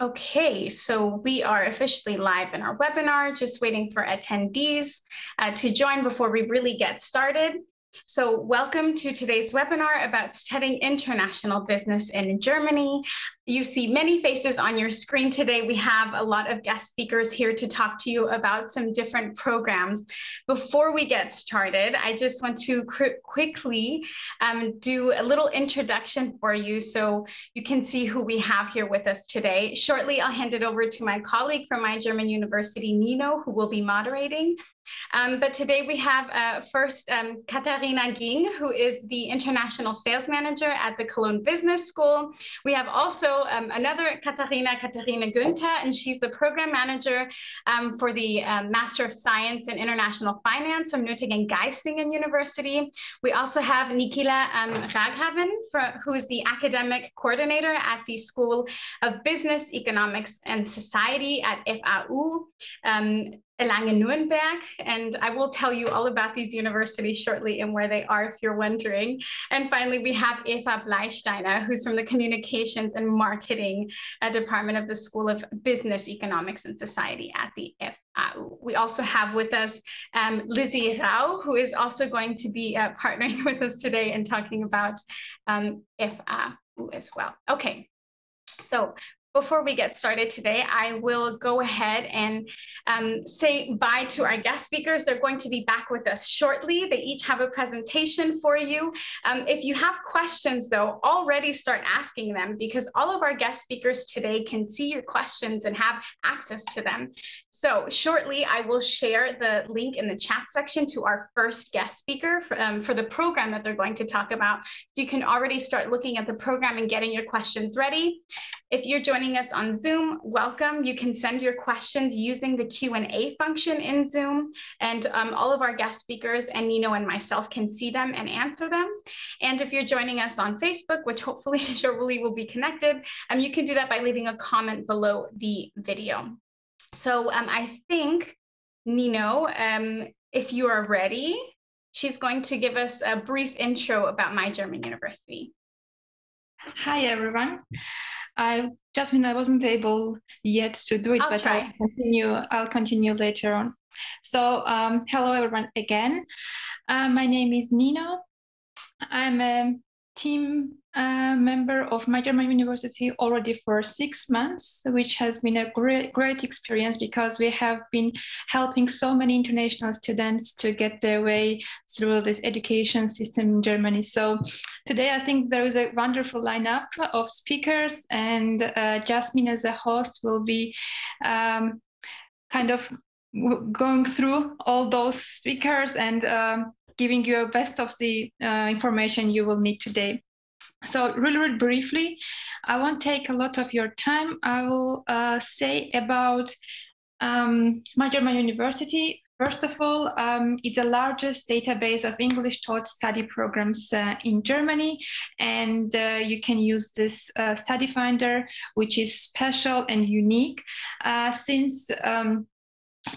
Okay, so we are officially live in our webinar, just waiting for attendees uh, to join before we really get started. So welcome to today's webinar about studying international business in Germany. You see many faces on your screen today. We have a lot of guest speakers here to talk to you about some different programs. Before we get started, I just want to quickly um, do a little introduction for you so you can see who we have here with us today. Shortly, I'll hand it over to my colleague from my German University, Nino, who will be moderating. Um, but today we have uh, first um, Katharina Ging, who is the International Sales Manager at the Cologne Business School. We have also um, another Katharina, Katharina Günther, and she's the Program Manager um, for the uh, Master of Science in International Finance from Nürtingen Geislingen University. We also have Nikila um, Raghavan, for, who is the Academic Coordinator at the School of Business, Economics and Society at FAU. Erlangen-Nuremberg, and I will tell you all about these universities shortly and where they are if you're wondering. And finally, we have Eva Bleisteiner, who's from the Communications and Marketing uh, Department of the School of Business, Economics and Society at the FAU. We also have with us um, Lizzie Rau, who is also going to be uh, partnering with us today and talking about um, FAU as well. Okay, so before we get started today, I will go ahead and um, say bye to our guest speakers. They're going to be back with us shortly. They each have a presentation for you. Um, if you have questions, though, already start asking them because all of our guest speakers today can see your questions and have access to them. So shortly, I will share the link in the chat section to our first guest speaker for, um, for the program that they're going to talk about. So you can already start looking at the program and getting your questions ready. If you're joining us on Zoom, welcome. You can send your questions using the Q&A function in Zoom, and um, all of our guest speakers and Nino and myself can see them and answer them. And if you're joining us on Facebook, which hopefully shortly will be connected, um, you can do that by leaving a comment below the video. So um, I think, Nino, um, if you are ready, she's going to give us a brief intro about My German University. Hi, everyone. I Jasmine, I wasn't able yet to do it, I'll but try. I'll continue. I'll continue later on. So, um, hello everyone again. Uh, my name is Nino. I'm a team uh, member of my German university already for six months, which has been a great, great experience because we have been helping so many international students to get their way through this education system in Germany. So today I think there is a wonderful lineup of speakers and uh, Jasmine as a host will be um, kind of going through all those speakers and um, giving you a best of the uh, information you will need today. So really, really briefly, I won't take a lot of your time. I will uh, say about um, my German university. First of all, um, it's the largest database of English taught study programs uh, in Germany, and uh, you can use this uh, study finder, which is special and unique, uh, since um,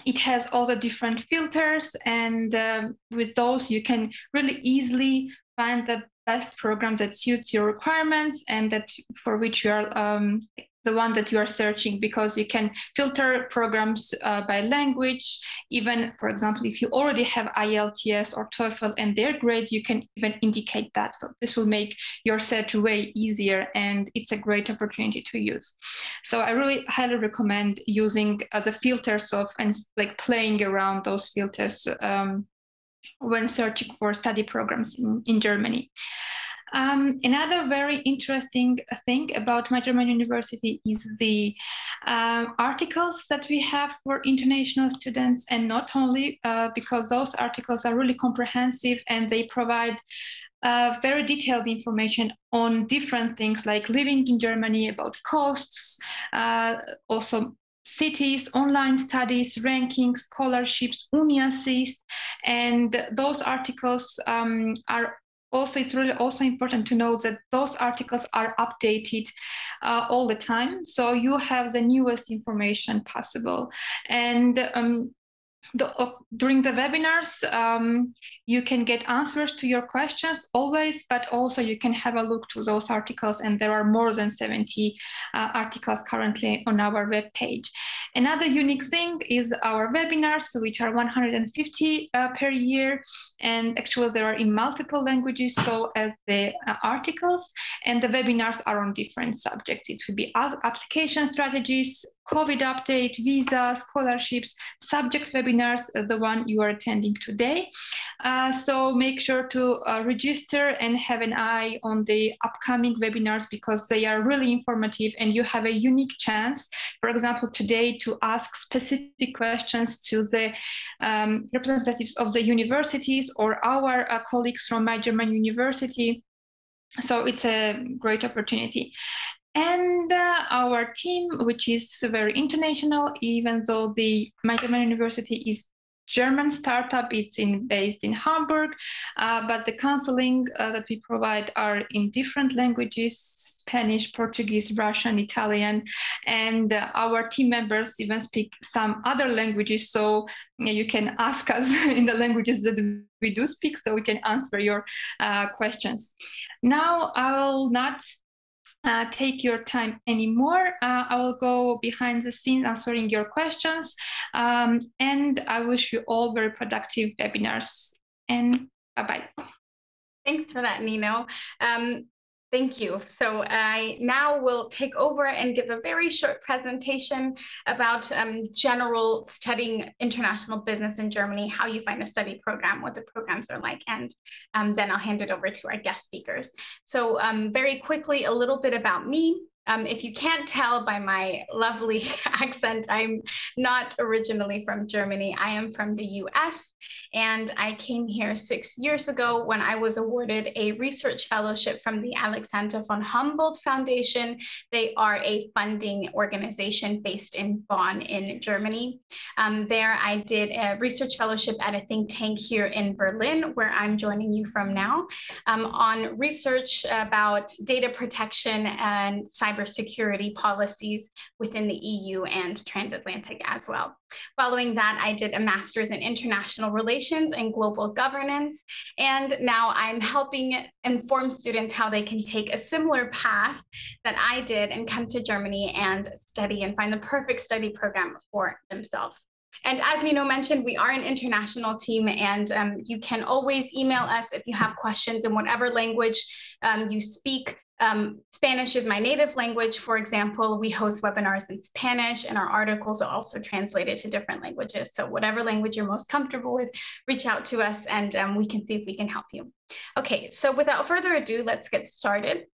it has all the different filters, and um, with those you can really easily find the best program that suits your requirements and that for which you are um, the one that you are searching because you can filter programs uh, by language. Even for example if you already have IELTS or TOEFL and their grade you can even indicate that. So this will make your search way easier and it's a great opportunity to use. So I really highly recommend using uh, the filters of and like playing around those filters um, when searching for study programs in, in Germany. Um, another very interesting thing about my German university is the uh, articles that we have for international students, and not only uh, because those articles are really comprehensive and they provide uh, very detailed information on different things like living in Germany, about costs, uh, also cities, online studies, rankings, scholarships, UniAssist, and those articles um, are also it's really also important to note that those articles are updated uh, all the time. So you have the newest information possible. And um, the, uh, during the webinars, um, you can get answers to your questions always, but also you can have a look to those articles, and there are more than 70 uh, articles currently on our web page. Another unique thing is our webinars, which are 150 uh, per year, and actually they are in multiple languages, so as the uh, articles, and the webinars are on different subjects. It could be application strategies, COVID update, visa, scholarships, subject webinars, uh, the one you are attending today. Uh, so make sure to uh, register and have an eye on the upcoming webinars because they are really informative and you have a unique chance, for example, today to ask specific questions to the um, representatives of the universities or our colleagues from My German University. So it's a great opportunity. And uh, our team, which is very international, even though the My University is German startup, it's in, based in Hamburg, uh, but the counseling uh, that we provide are in different languages, Spanish, Portuguese, Russian, Italian, and uh, our team members even speak some other languages. So you can ask us in the languages that we do speak, so we can answer your uh, questions. Now I'll not uh, take your time anymore. Uh, I will go behind the scenes answering your questions. Um, and I wish you all very productive webinars. And bye-bye. Thanks for that, Nino. Um, Thank you. So I now will take over and give a very short presentation about um, general studying international business in Germany, how you find a study program, what the programs are like, and um, then I'll hand it over to our guest speakers. So um, very quickly, a little bit about me. Um, if you can't tell by my lovely accent, I'm not originally from Germany. I am from the US, and I came here six years ago when I was awarded a research fellowship from the Alexander von Humboldt Foundation. They are a funding organization based in Bonn, in Germany. Um, there, I did a research fellowship at a think tank here in Berlin, where I'm joining you from now, um, on research about data protection and cyber cybersecurity policies within the EU and transatlantic as well. Following that, I did a master's in international relations and global governance. And now I'm helping inform students how they can take a similar path that I did and come to Germany and study and find the perfect study program for themselves. And as Nino mentioned, we are an international team, and um, you can always email us if you have questions in whatever language um, you speak. Um, Spanish is my native language, for example. We host webinars in Spanish, and our articles are also translated to different languages. So, whatever language you're most comfortable with, reach out to us and um, we can see if we can help you. Okay, so without further ado, let's get started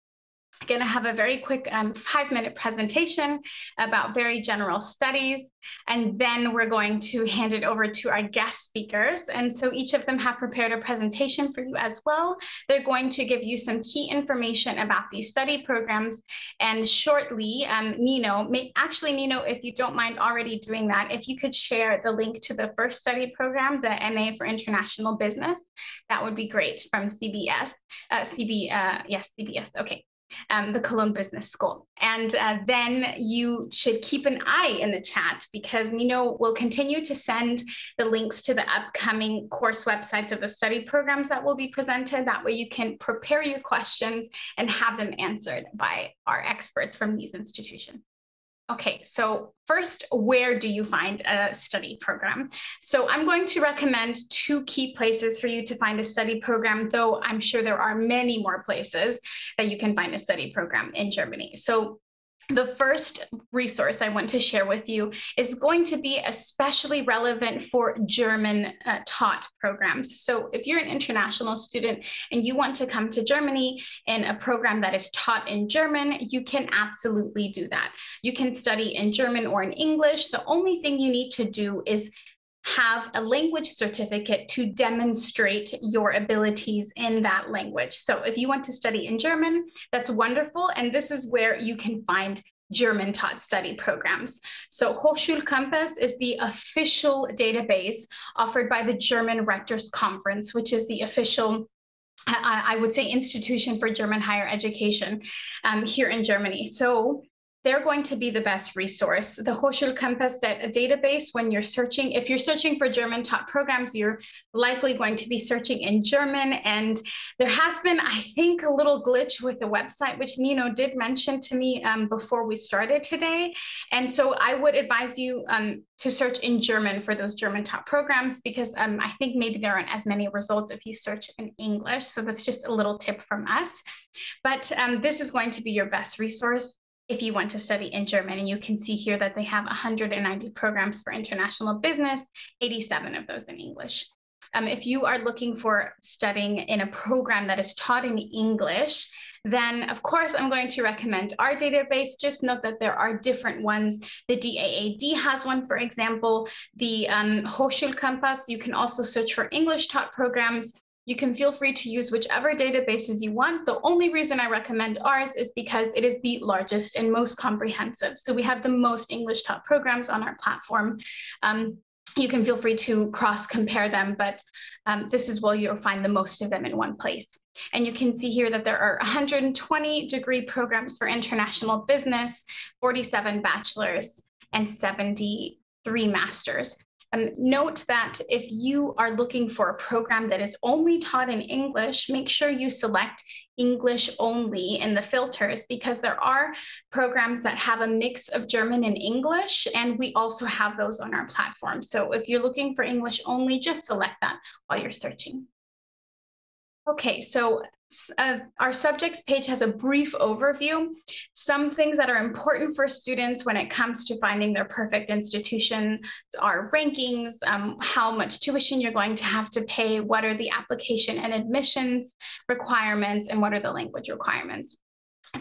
going to have a very quick um, five minute presentation about very general studies. And then we're going to hand it over to our guest speakers. And so each of them have prepared a presentation for you as well. They're going to give you some key information about these study programs. And shortly, um, Nino, may, actually, Nino, if you don't mind already doing that, if you could share the link to the first study program, the MA for International Business, that would be great from CBS, uh, CB, uh, yes, CBS. Okay, um, the Cologne Business School. And uh, then you should keep an eye in the chat because Nino will continue to send the links to the upcoming course websites of the study programs that will be presented. That way you can prepare your questions and have them answered by our experts from these institutions. Okay, so first, where do you find a study program? So I'm going to recommend two key places for you to find a study program, though I'm sure there are many more places that you can find a study program in Germany. So the first resource I want to share with you is going to be especially relevant for German uh, taught programs. So if you're an international student and you want to come to Germany in a program that is taught in German, you can absolutely do that. You can study in German or in English. The only thing you need to do is have a language certificate to demonstrate your abilities in that language. So if you want to study in German, that's wonderful. And this is where you can find German taught study programs. So Hochschulkompass is the official database offered by the German Rectors Conference, which is the official I would say institution for German higher education um, here in Germany. So they're going to be the best resource. The Hochschulkompass database, when you're searching, if you're searching for German top programs, you're likely going to be searching in German. And there has been, I think, a little glitch with the website, which Nino did mention to me um, before we started today. And so I would advise you um, to search in German for those German top programs because um, I think maybe there aren't as many results if you search in English. So that's just a little tip from us. But um, this is going to be your best resource if you want to study in German. And you can see here that they have 190 programs for international business, 87 of those in English. Um, if you are looking for studying in a program that is taught in English, then of course I'm going to recommend our database. Just note that there are different ones. The DAAD has one, for example, the um, Hochschulkompass. You can also search for English taught programs. You can feel free to use whichever databases you want. The only reason I recommend ours is because it is the largest and most comprehensive. So we have the most English taught programs on our platform. Um, you can feel free to cross compare them, but um, this is where you'll find the most of them in one place. And you can see here that there are 120 degree programs for international business, 47 bachelors, and 73 masters. Um, note that if you are looking for a program that is only taught in English, make sure you select English only in the filters because there are programs that have a mix of German and English, and we also have those on our platform. So if you're looking for English only, just select that while you're searching. Okay, so uh, our subjects page has a brief overview. Some things that are important for students when it comes to finding their perfect institution are rankings, um, how much tuition you're going to have to pay, what are the application and admissions requirements, and what are the language requirements.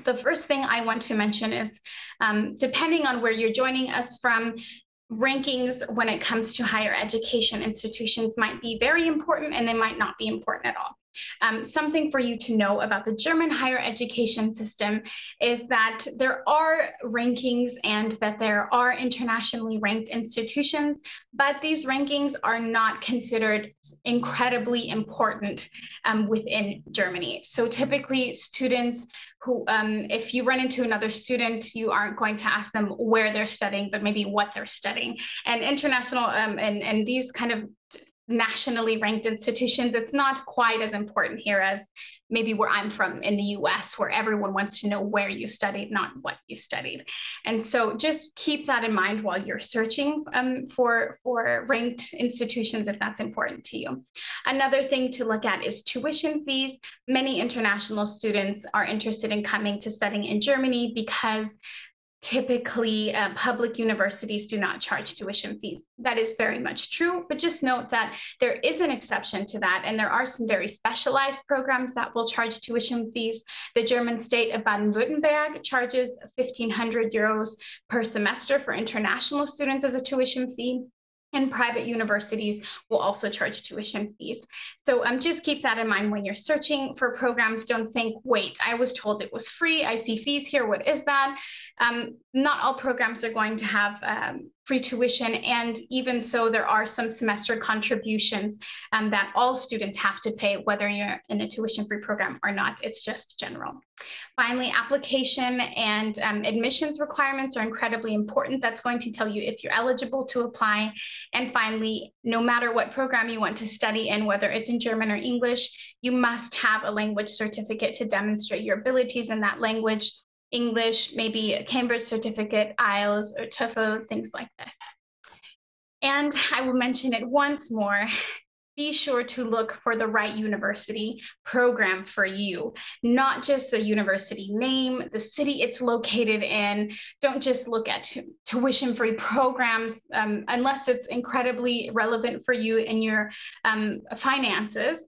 The first thing I want to mention is um, depending on where you're joining us from, rankings when it comes to higher education institutions might be very important and they might not be important at all. Um, something for you to know about the German higher education system is that there are rankings and that there are internationally ranked institutions, but these rankings are not considered incredibly important um, within Germany. So typically students who, um, if you run into another student, you aren't going to ask them where they're studying, but maybe what they're studying. And international um, and, and these kind of nationally ranked institutions, it's not quite as important here as maybe where I'm from in the US, where everyone wants to know where you studied, not what you studied. And so just keep that in mind while you're searching um, for, for ranked institutions if that's important to you. Another thing to look at is tuition fees. Many international students are interested in coming to studying in Germany because typically uh, public universities do not charge tuition fees. That is very much true, but just note that there is an exception to that, and there are some very specialized programs that will charge tuition fees. The German state of Baden-Württemberg charges 1,500 euros per semester for international students as a tuition fee and private universities will also charge tuition fees. So um, just keep that in mind when you're searching for programs. Don't think, wait, I was told it was free. I see fees here. What is that? Um, not all programs are going to have um, free tuition. And even so, there are some semester contributions um, that all students have to pay, whether you're in a tuition-free program or not. It's just general. Finally, application and um, admissions requirements are incredibly important. That's going to tell you if you're eligible to apply. And finally, no matter what program you want to study in, whether it's in German or English, you must have a language certificate to demonstrate your abilities in that language. English, maybe a Cambridge certificate, IELTS or TOEFL, things like this. And I will mention it once more. Be sure to look for the right university program for you, not just the university name, the city it's located in. Don't just look at tuition free programs um, unless it's incredibly relevant for you and your um, finances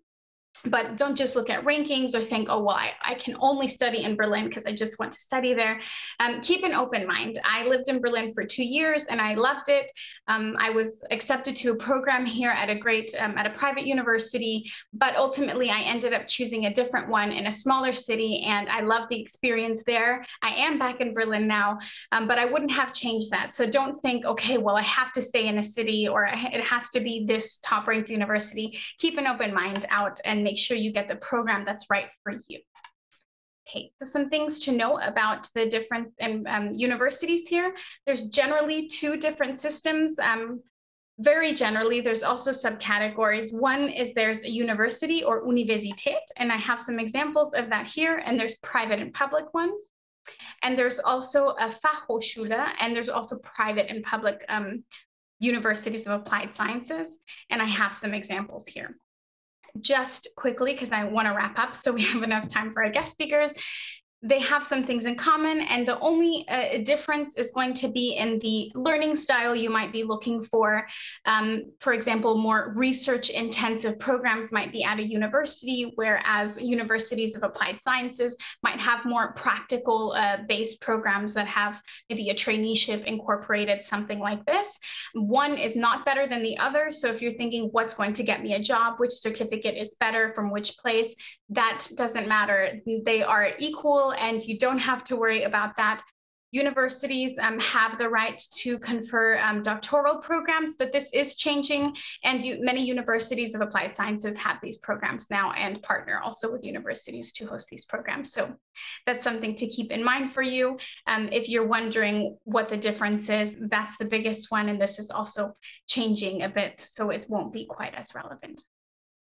but don't just look at rankings or think, oh, well, I, I can only study in Berlin because I just want to study there. Um, keep an open mind. I lived in Berlin for two years and I loved it. Um, I was accepted to a program here at a great, um, at a private university, but ultimately I ended up choosing a different one in a smaller city and I love the experience there. I am back in Berlin now, um, but I wouldn't have changed that. So don't think, okay, well, I have to stay in a city or it has to be this top ranked university. Keep an open mind out and make sure you get the program that's right for you. Okay, So some things to know about the difference in um, universities here. There's generally two different systems. Um, very generally, there's also subcategories. One is there's a university or Universität, and I have some examples of that here, and there's private and public ones. And there's also a Fachhochschule, and there's also private and public um, universities of applied sciences, and I have some examples here just quickly because I want to wrap up so we have enough time for our guest speakers they have some things in common and the only uh, difference is going to be in the learning style you might be looking for. Um, for example, more research intensive programs might be at a university, whereas universities of applied sciences might have more practical uh, based programs that have maybe a traineeship incorporated, something like this. One is not better than the other. So if you're thinking what's going to get me a job, which certificate is better from which place, that doesn't matter. They are equal and you don't have to worry about that. Universities um, have the right to confer um, doctoral programs, but this is changing, and you, many universities of applied sciences have these programs now and partner also with universities to host these programs. So that's something to keep in mind for you. Um, if you're wondering what the difference is, that's the biggest one, and this is also changing a bit, so it won't be quite as relevant.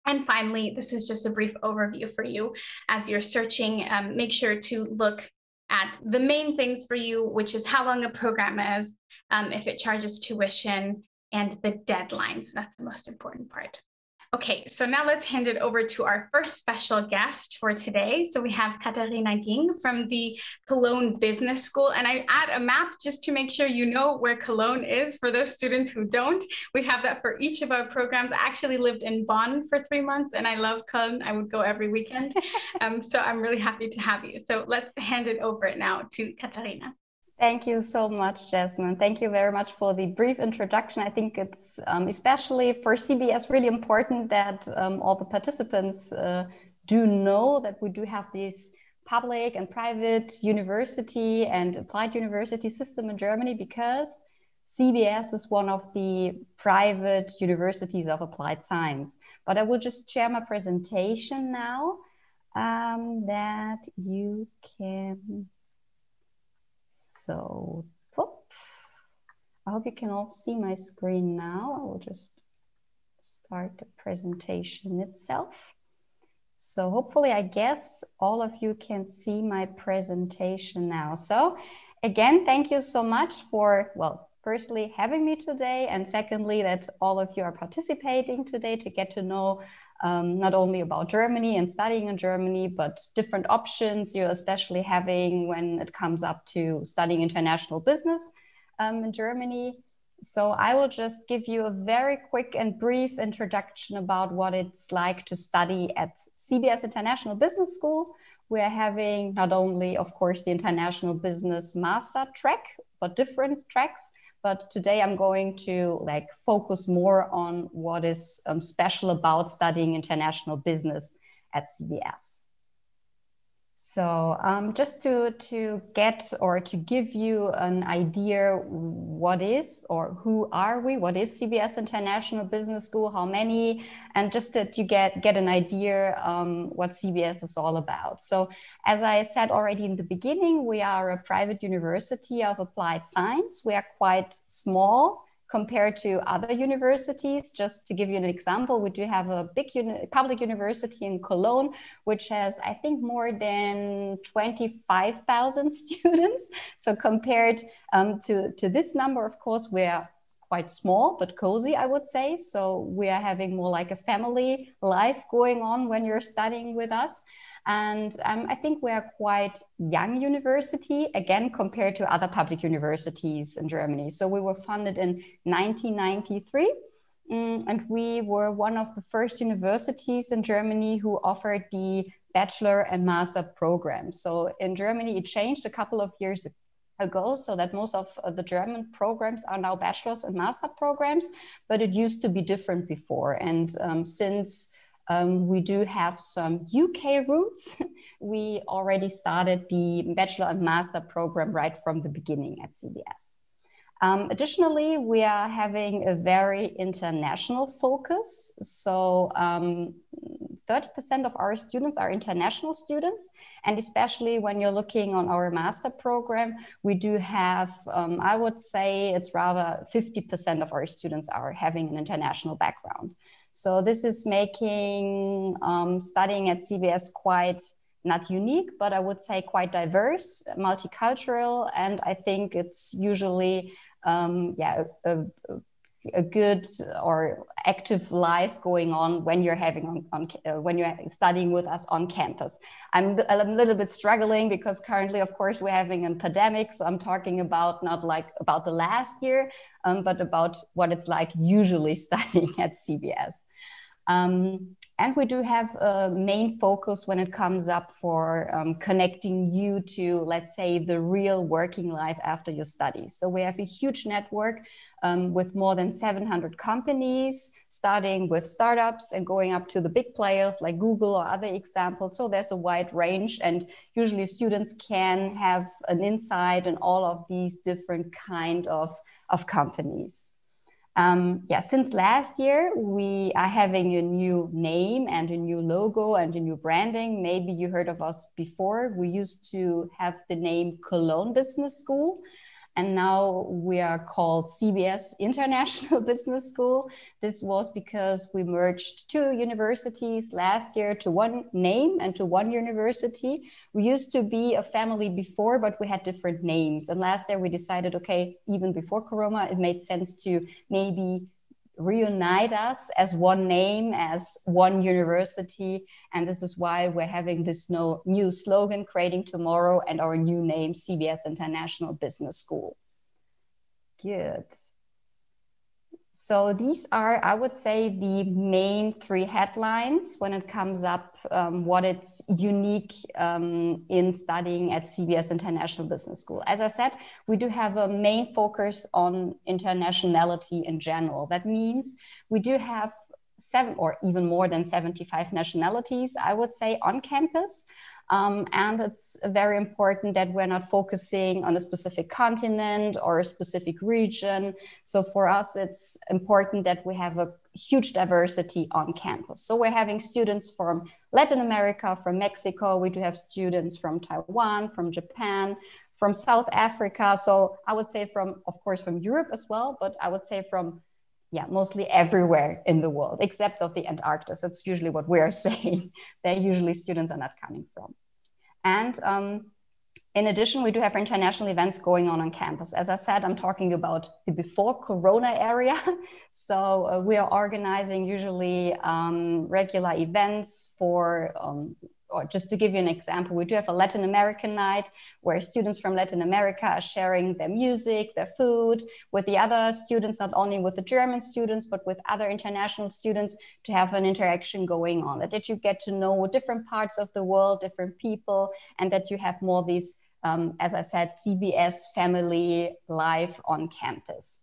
And finally, this is just a brief overview for you as you're searching. Um, make sure to look at the main things for you, which is how long a program is, um, if it charges tuition, and the deadlines. That's the most important part. Okay, so now let's hand it over to our first special guest for today. So we have Katharina Ging from the Cologne Business School. And I add a map just to make sure you know where Cologne is for those students who don't. We have that for each of our programs. I actually lived in Bonn for three months and I love Cologne. I would go every weekend. um, so I'm really happy to have you. So let's hand it over now to Katharina. Thank you so much, Jasmine. Thank you very much for the brief introduction. I think it's um, especially for CBS really important that um, all the participants uh, do know that we do have this public and private university and applied university system in Germany because CBS is one of the private universities of applied science. But I will just share my presentation now um, that you can so, whoop. I hope you can all see my screen now. I will just start the presentation itself. So hopefully, I guess all of you can see my presentation now. So again, thank you so much for, well, firstly, having me today. And secondly, that all of you are participating today to get to know um, not only about Germany and studying in Germany, but different options you're especially having when it comes up to studying international business um, in Germany. So I will just give you a very quick and brief introduction about what it's like to study at CBS International Business School. We're having not only, of course, the International Business Master track, but different tracks but today I'm going to like focus more on what is um, special about studying international business at CBS. So um, just to, to get or to give you an idea what is or who are we, what is CBS International Business School, how many, and just to, to get, get an idea um, what CBS is all about. So as I said already in the beginning, we are a private university of applied science. We are quite small compared to other universities. Just to give you an example, we do have a big uni public university in Cologne, which has, I think, more than 25,000 students. So compared um, to, to this number, of course, we're quite small but cozy i would say so we are having more like a family life going on when you're studying with us and um, I think we are quite young university, again, compared to other public universities in Germany. So we were funded in 1993. Um, and we were one of the first universities in Germany who offered the bachelor and master programs. So in Germany, it changed a couple of years ago so that most of uh, the German programs are now bachelor's and master programs, but it used to be different before. And um, since um, we do have some UK roots. we already started the bachelor and master program right from the beginning at CBS. Um, additionally, we are having a very international focus. So um, 30% of our students are international students. And especially when you're looking on our master program, we do have, um, I would say it's rather 50% of our students are having an international background. So this is making um, studying at CBS quite not unique, but I would say quite diverse, multicultural, and I think it's usually um, yeah a, a, good or active life going on when you're having on, on uh, when you're studying with us on campus. I'm a little bit struggling because currently, of course, we're having a pandemic, so I'm talking about not like about the last year, um, but about what it's like usually studying at CBS. Um, and we do have a main focus when it comes up for um, connecting you to, let's say, the real working life after your studies. So we have a huge network um, with more than 700 companies, starting with startups and going up to the big players like Google or other examples. So there's a wide range, and usually students can have an insight in all of these different kind of, of companies. Um, yeah, since last year, we are having a new name and a new logo and a new branding. Maybe you heard of us before. We used to have the name Cologne Business School and now we are called CBS International Business School. This was because we merged two universities last year to one name and to one university. We used to be a family before, but we had different names. And last year we decided, okay, even before Corona, it made sense to maybe reunite us as one name, as one university. And this is why we're having this no, new slogan, Creating Tomorrow, and our new name, CBS International Business School. Good. So these are, I would say, the main three headlines when it comes up um, what it's unique um, in studying at CBS International Business School. As I said, we do have a main focus on internationality in general. That means we do have seven or even more than 75 nationalities, I would say, on campus. Um, and it's very important that we're not focusing on a specific continent or a specific region. So for us, it's important that we have a huge diversity on campus. So we're having students from Latin America, from Mexico. We do have students from Taiwan, from Japan, from South Africa. So I would say from, of course, from Europe as well, but I would say from yeah, mostly everywhere in the world, except of the Antarctic. That's usually what we're saying. There usually students are not coming from. And um, in addition, we do have international events going on on campus. As I said, I'm talking about the before Corona area. so uh, we are organizing usually um, regular events for um, or just to give you an example, we do have a Latin American night where students from Latin America are sharing their music, their food with the other students, not only with the German students, but with other international students to have an interaction going on, that you get to know different parts of the world, different people, and that you have more these, um, as I said, CBS family life on campus.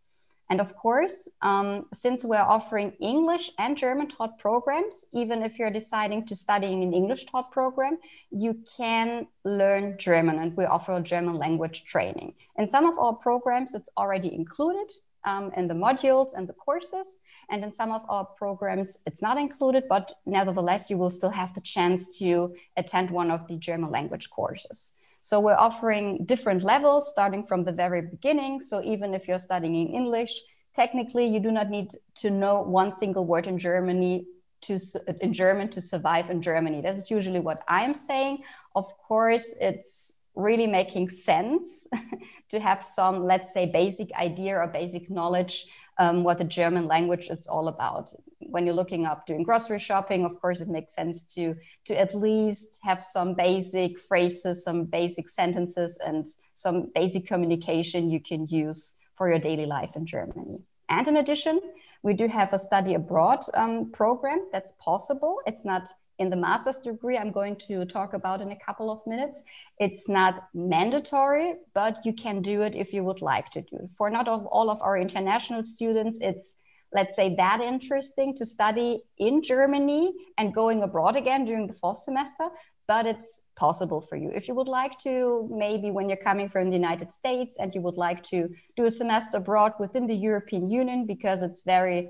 And of course, um, since we're offering English and German taught programs, even if you're deciding to study in an English taught program, you can learn German and we offer German language training. In some of our programs, it's already included um, in the modules and the courses. And in some of our programs, it's not included, but nevertheless, you will still have the chance to attend one of the German language courses. So we're offering different levels starting from the very beginning. So even if you're studying in English, technically you do not need to know one single word in Germany to in German to survive in Germany. That's usually what I'm saying. Of course, it's really making sense to have some, let's say, basic idea or basic knowledge um, what the German language is all about. When you're looking up doing grocery shopping, of course, it makes sense to to at least have some basic phrases, some basic sentences, and some basic communication you can use for your daily life in Germany. And in addition, we do have a study abroad um, program that's possible. It's not in the master's degree I'm going to talk about in a couple of minutes. It's not mandatory, but you can do it if you would like to do it. For not of all of our international students, it's let's say, that interesting to study in Germany and going abroad again during the fourth semester, but it's possible for you. If you would like to, maybe when you're coming from the United States and you would like to do a semester abroad within the European Union, because it's very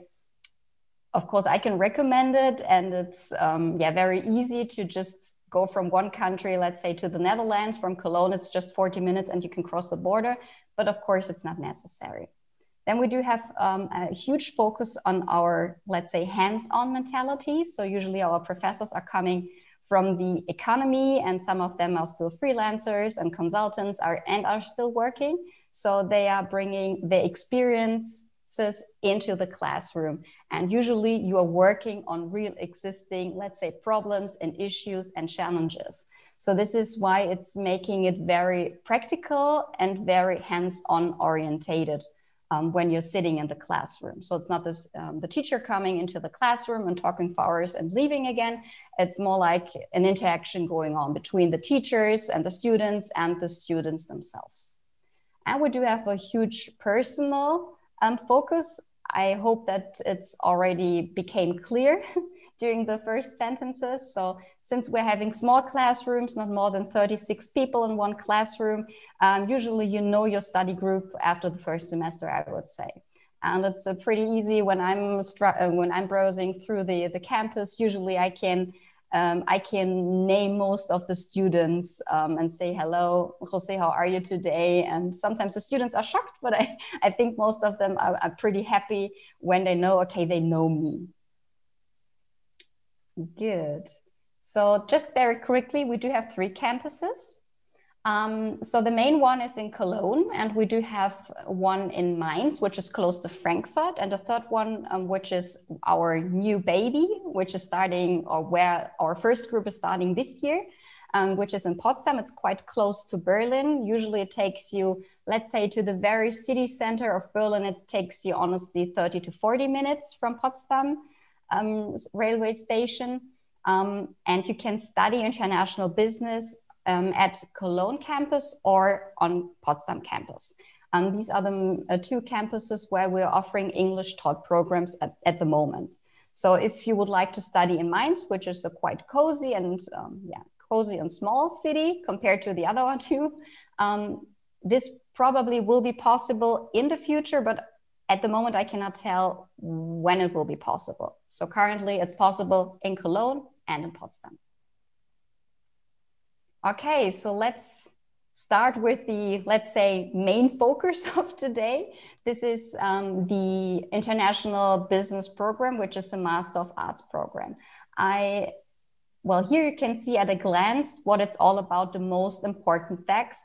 of course i can recommend it and it's um, yeah very easy to just go from one country let's say to the netherlands. From cologne it's just 40 minutes and you can cross the border. But of course it's not necessary then we do have um, a huge focus on our, let's say, hands on mentality. So usually our professors are coming from the economy and some of them are still freelancers and consultants are and are still working. So they are bringing their experiences into the classroom. And usually you are working on real existing, let's say, problems and issues and challenges. So this is why it's making it very practical and very hands-on orientated um, when you're sitting in the classroom. So it's not this um, the teacher coming into the classroom and talking for hours and leaving again. It's more like an interaction going on between the teachers and the students and the students themselves. And we do have a huge personal um, focus. I hope that it's already became clear during the first sentences. So since we're having small classrooms, not more than 36 people in one classroom, um, usually you know your study group after the first semester, I would say. And it's uh, pretty easy when I'm uh, when I'm browsing through the, the campus. Usually I can um, I can name most of the students um, and say, hello, Jose, how are you today? And sometimes the students are shocked, but I, I think most of them are, are pretty happy when they know, okay, they know me. Good. So just very quickly, we do have three campuses. Um, so the main one is in Cologne, and we do have one in Mainz, which is close to Frankfurt, and the third one, um, which is our new baby, which is starting, or where our first group is starting this year, um, which is in Potsdam. It's quite close to Berlin. Usually it takes you, let's say, to the very city center of Berlin, it takes you honestly 30 to 40 minutes from Potsdam um, railway station. Um, and you can study international business um, at Cologne campus or on Potsdam campus. Um, these are the uh, two campuses where we're offering English taught programs at, at, the moment. So if you would like to study in Mainz, which is a quite cozy and um, yeah, cozy and small city compared to the other two, um, this probably will be possible in the future, but at the moment, I cannot tell when it will be possible. So currently, it's possible in Cologne and in Potsdam. Okay, so let's start with the, let's say, main focus of today. This is um, the International Business Program, which is a Master of Arts program. I well, here you can see at a glance what it's all about, the most important facts.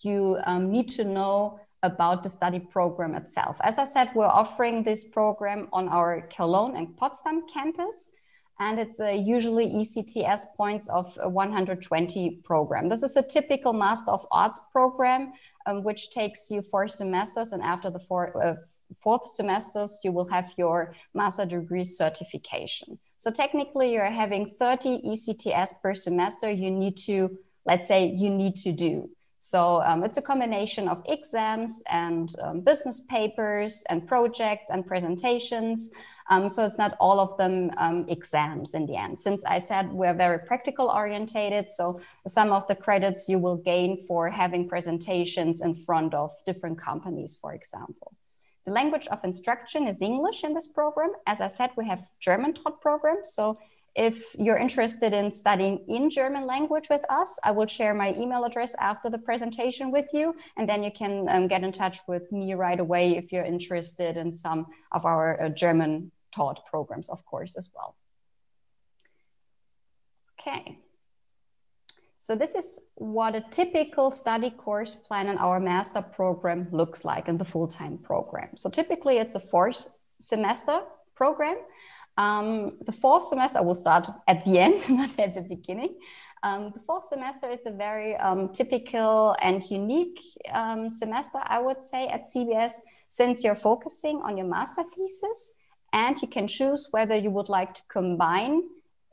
You um, need to know about the study program itself. As I said, we're offering this program on our Cologne and Potsdam campus, and it's a usually ECTS points of 120 program. This is a typical Master of Arts program, um, which takes you four semesters, and after the four, uh, fourth semesters, you will have your master degree certification. So technically, you're having 30 ECTS per semester. You need to, let's say, you need to do. So um, it's a combination of exams and um, business papers and projects and presentations. Um, so it's not all of them um, exams in the end. Since I said we're very practical orientated, so some of the credits you will gain for having presentations in front of different companies, for example. The language of instruction is English in this program. As I said, we have German taught programs. So if you're interested in studying in German language with us, I will share my email address after the presentation with you, and then you can um, get in touch with me right away if you're interested in some of our uh, German taught programs, of course, as well. Okay. So this is what a typical study course plan in our master program looks like in the full-time program. So typically it's a four semester program um, the fourth semester will start at the end, not at the beginning. Um, the fourth semester is a very um, typical and unique um, semester, I would say, at CBS, since you're focusing on your master thesis and you can choose whether you would like to combine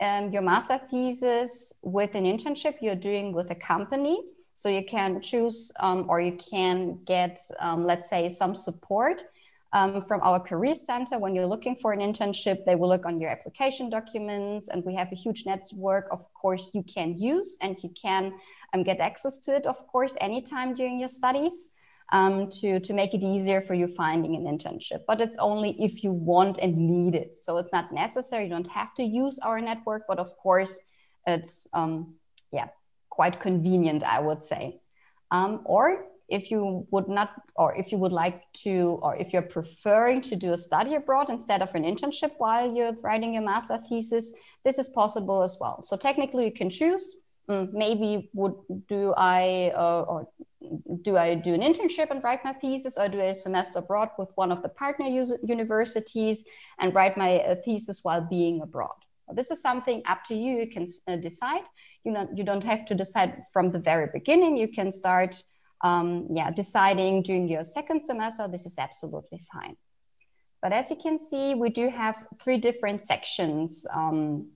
um, your master thesis with an internship you're doing with a company. So you can choose um, or you can get, let's say, some support um, from our career center. When you're looking for an internship, they will look on your application documents, and we have a huge network, of course, you can use and you can um, get access to it, of course, anytime during your studies. Um, to, to make it easier for you finding an internship. But it's only if you want and need it. So it's not necessary. You don't have to use our network, but of course, it's um, yeah quite convenient, I would say. Um, or if you would not, or if you would like to, or if you're preferring to do a study abroad instead of an internship while you're writing your master thesis, this is possible as well. So technically, you can choose. Mm, maybe would do I uh, or do I do an internship and write my thesis, or do a semester abroad with one of the partner universities and write my uh, thesis while being abroad? This is something up to you. You can uh, decide. You know, you don't have to decide from the very beginning. You can start um, yeah, deciding during your second semester, this is absolutely fine. But as you can see, we do have three different sections um,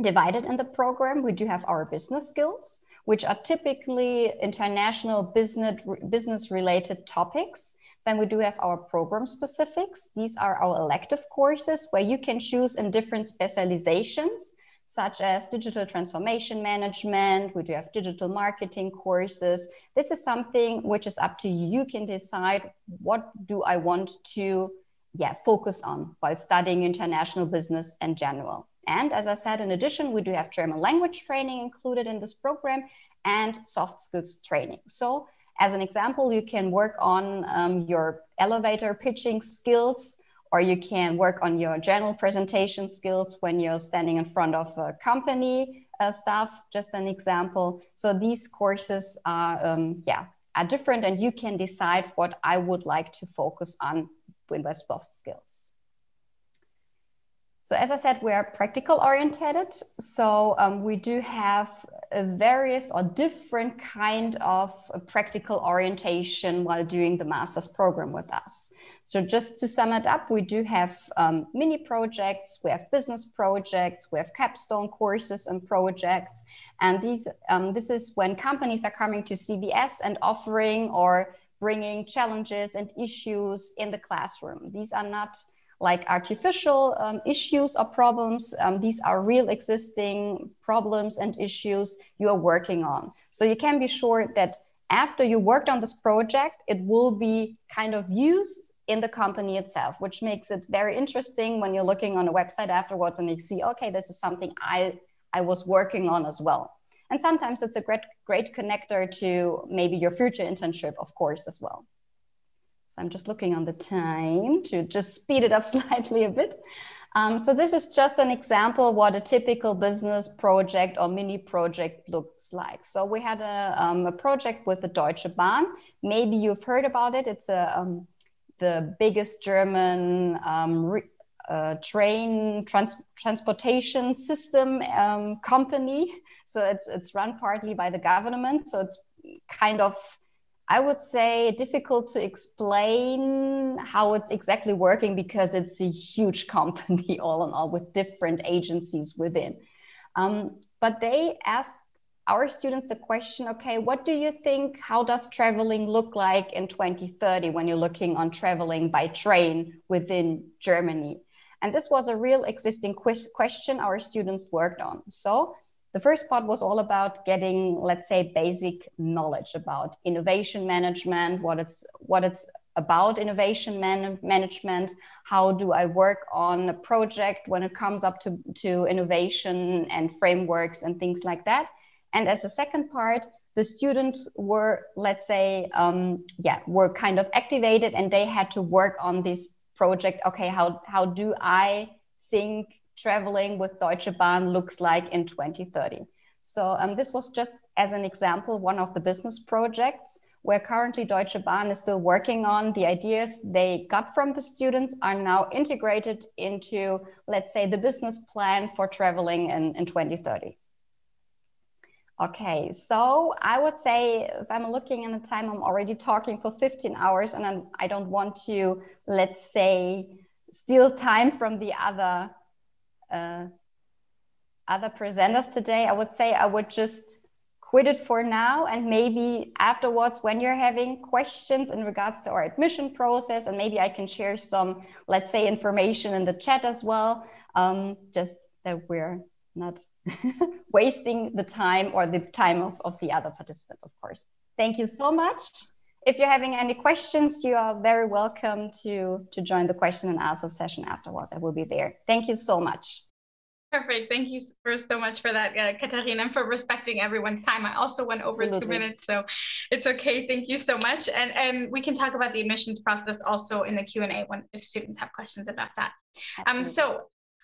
divided in the program. We do have our business skills, which are typically international business, business related topics. Then we do have our program specifics. These are our elective courses where you can choose in different specializations such as digital transformation management. We do have digital marketing courses. This is something which is up to you. You can decide what do I want to yeah, focus on while studying international business in general. And as I said, in addition, we do have German language training included in this program and soft skills training. So as an example, you can work on um, your elevator pitching skills or you can work on your general presentation skills when you're standing in front of a company uh, staff just an example so these courses are um, yeah are different and you can decide what i would like to focus on with my soft skills so as I said, we are practical oriented. So um, we do have various or different kind of practical orientation while doing the master's program with us. So just to sum it up, we do have um, mini projects, we have business projects, we have capstone courses and projects. And these, um, this is when companies are coming to CBS and offering or bringing challenges and issues in the classroom. These are not like artificial um, issues or problems. Um, these are real existing problems and issues you are working on. So you can be sure that after you worked on this project, it will be kind of used in the company itself, which makes it very interesting when you're looking on a website afterwards and you see, okay, this is something I, I was working on as well. And sometimes it's a great, great connector to maybe your future internship, of course, as well. So I'm just looking on the time to just speed it up slightly a bit. Um, so this is just an example of what a typical business project or mini project looks like. So we had a, um, a project with the Deutsche Bahn. Maybe you've heard about it. It's a, um, the biggest German um, uh, train trans transportation system um, company. So it's, it's run partly by the government. So it's kind of I would say difficult to explain how it's exactly working because it's a huge company all in all with different agencies within. Um, but they ask our students the question okay what do you think how does traveling look like in 2030 when you're looking on traveling by train within germany and this was a real existing question our students worked on so the first part was all about getting, let's say, basic knowledge about innovation management, what it's what it's about innovation man- management. How do I work on a project when it comes up to, to innovation and frameworks and things like that. And as a second part, the students were, let's say, um, yeah, were kind of activated and they had to work on this project. Okay, how how do I think traveling with Deutsche Bahn looks like in 2030. So um, this was just as an example, one of the business projects where currently Deutsche Bahn is still working on. The ideas they got from the students are now integrated into, let's say, the business plan for traveling in, in 2030. Okay, so I would say if I'm looking in the time, I'm already talking for 15 hours and I'm, I don't want to, let's say, steal time from the other uh, other presenters today, I would say I would just quit it for now and maybe afterwards when you're having questions in regards to our admission process and maybe i can share some let's say information in the chat as well um, just that we're not wasting the time or the time of, of the other participants of course. Thank you so much if you're having any questions you are very welcome to to join the question and answer session afterwards i will be there thank you so much Perfect. Thank you for so much for that, uh, Katharina, and for respecting everyone's time. I also went over Absolutely. two minutes, so it's okay. Thank you so much. And and we can talk about the admissions process also in the Q and A when if students have questions about that. Absolutely. Um, so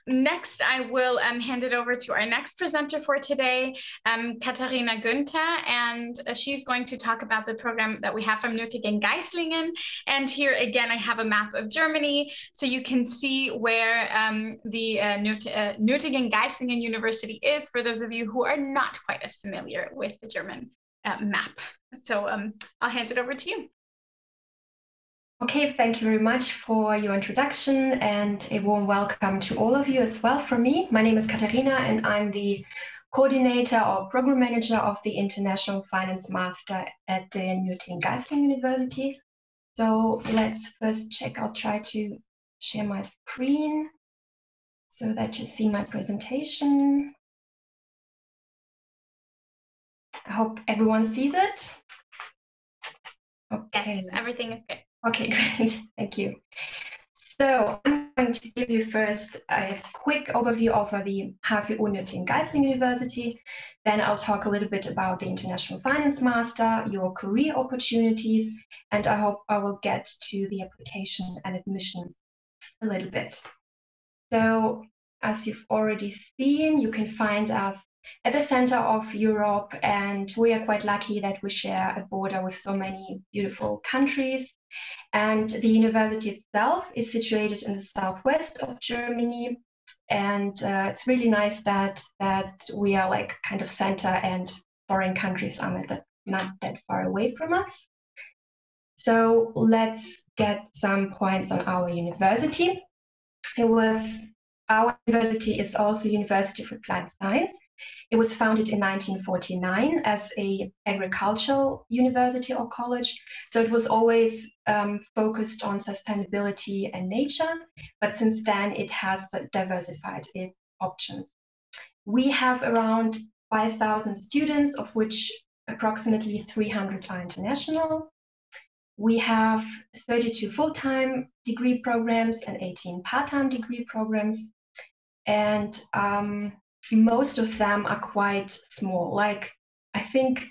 next, I will um, hand it over to our next presenter for today, um, Katharina Günther, and uh, she's going to talk about the program that we have from Nürtingen-Geislingen. And here again, I have a map of Germany, so you can see where um, the uh, uh, Nürtingen-Geislingen University is for those of you who are not quite as familiar with the German uh, map. So um, I'll hand it over to you. Okay, thank you very much for your introduction and a warm welcome to all of you as well from me. My name is Katharina and I'm the coordinator or program manager of the International Finance Master at the Nürtingen-Geislingen University. So let's first check, I'll try to share my screen so that you see my presentation. I hope everyone sees it. Okay. Yes, everything is good. Okay, great. Thank you. So I'm going to give you first a quick overview of the HFU Nürtingen-Geislingen University. Then I'll talk a little bit about the International Finance Master, your career opportunities, and I hope I will get to the application and admission a little bit. So as you've already seen, you can find us at the center of Europe, and we are quite lucky that we share a border with so many beautiful countries. And the university itself is situated in the southwest of Germany. And uh, it's really nice that that we are like kind of center and foreign countries are not that, not that far away from us. So let's get some points on our university. It was our university is also University of Applied Science, it was founded in 1949 as a agricultural university or college. So it was always um, focused on sustainability and nature, but since then it has diversified its options. We have around 5,000 students, of which approximately 300 are international. We have 32 full-time degree programs and 18 part-time degree programs. And um, most of them are quite small. Like, I think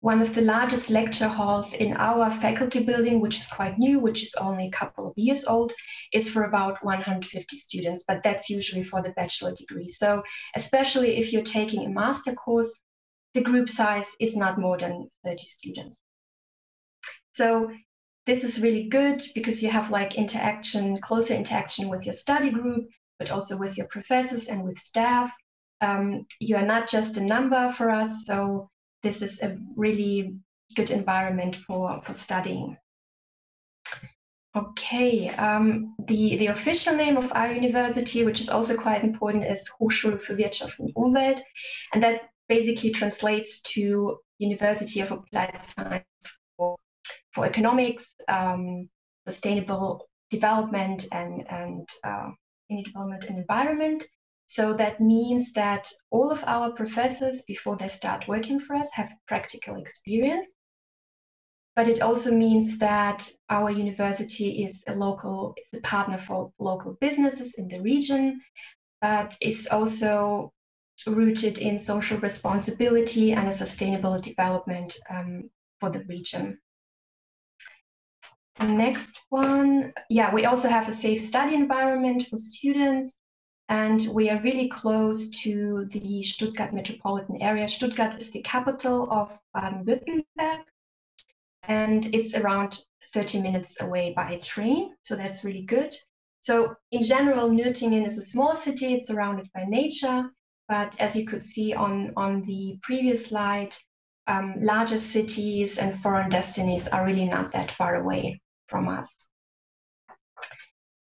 one of the largest lecture halls in our faculty building, which is quite new, which is only a couple of years old, is for about 150 students, but that's usually for the bachelor degree. So, especially if you're taking a master course, the group size is not more than 30 students. So, this is really good because you have like interaction, closer interaction with your study group, but also with your professors and with staff um, you are not just a number for us. So this is a really good environment for, for studying. Okay, um, the, the official name of our university, which is also quite important, is Hochschule für Wirtschaft und Umwelt. And that basically translates to University of Applied Science for, for Economics, um, Sustainable Development, and, and uh, Development and Environment. So that means that all of our professors, before they start working for us, have practical experience. But it also means that our university is a local, is a partner for local businesses in the region, but is also rooted in social responsibility and a sustainable development um, for the region. The next one, yeah, we also have a safe study environment for students and we are really close to the Stuttgart metropolitan area. Stuttgart is the capital of Baden-Württemberg, and it's around 30 minutes away by train, so that's really good. So in general, Nürtingen is a small city, it's surrounded by nature, but as you could see on, on the previous slide, um, larger cities and foreign destinies are really not that far away from us.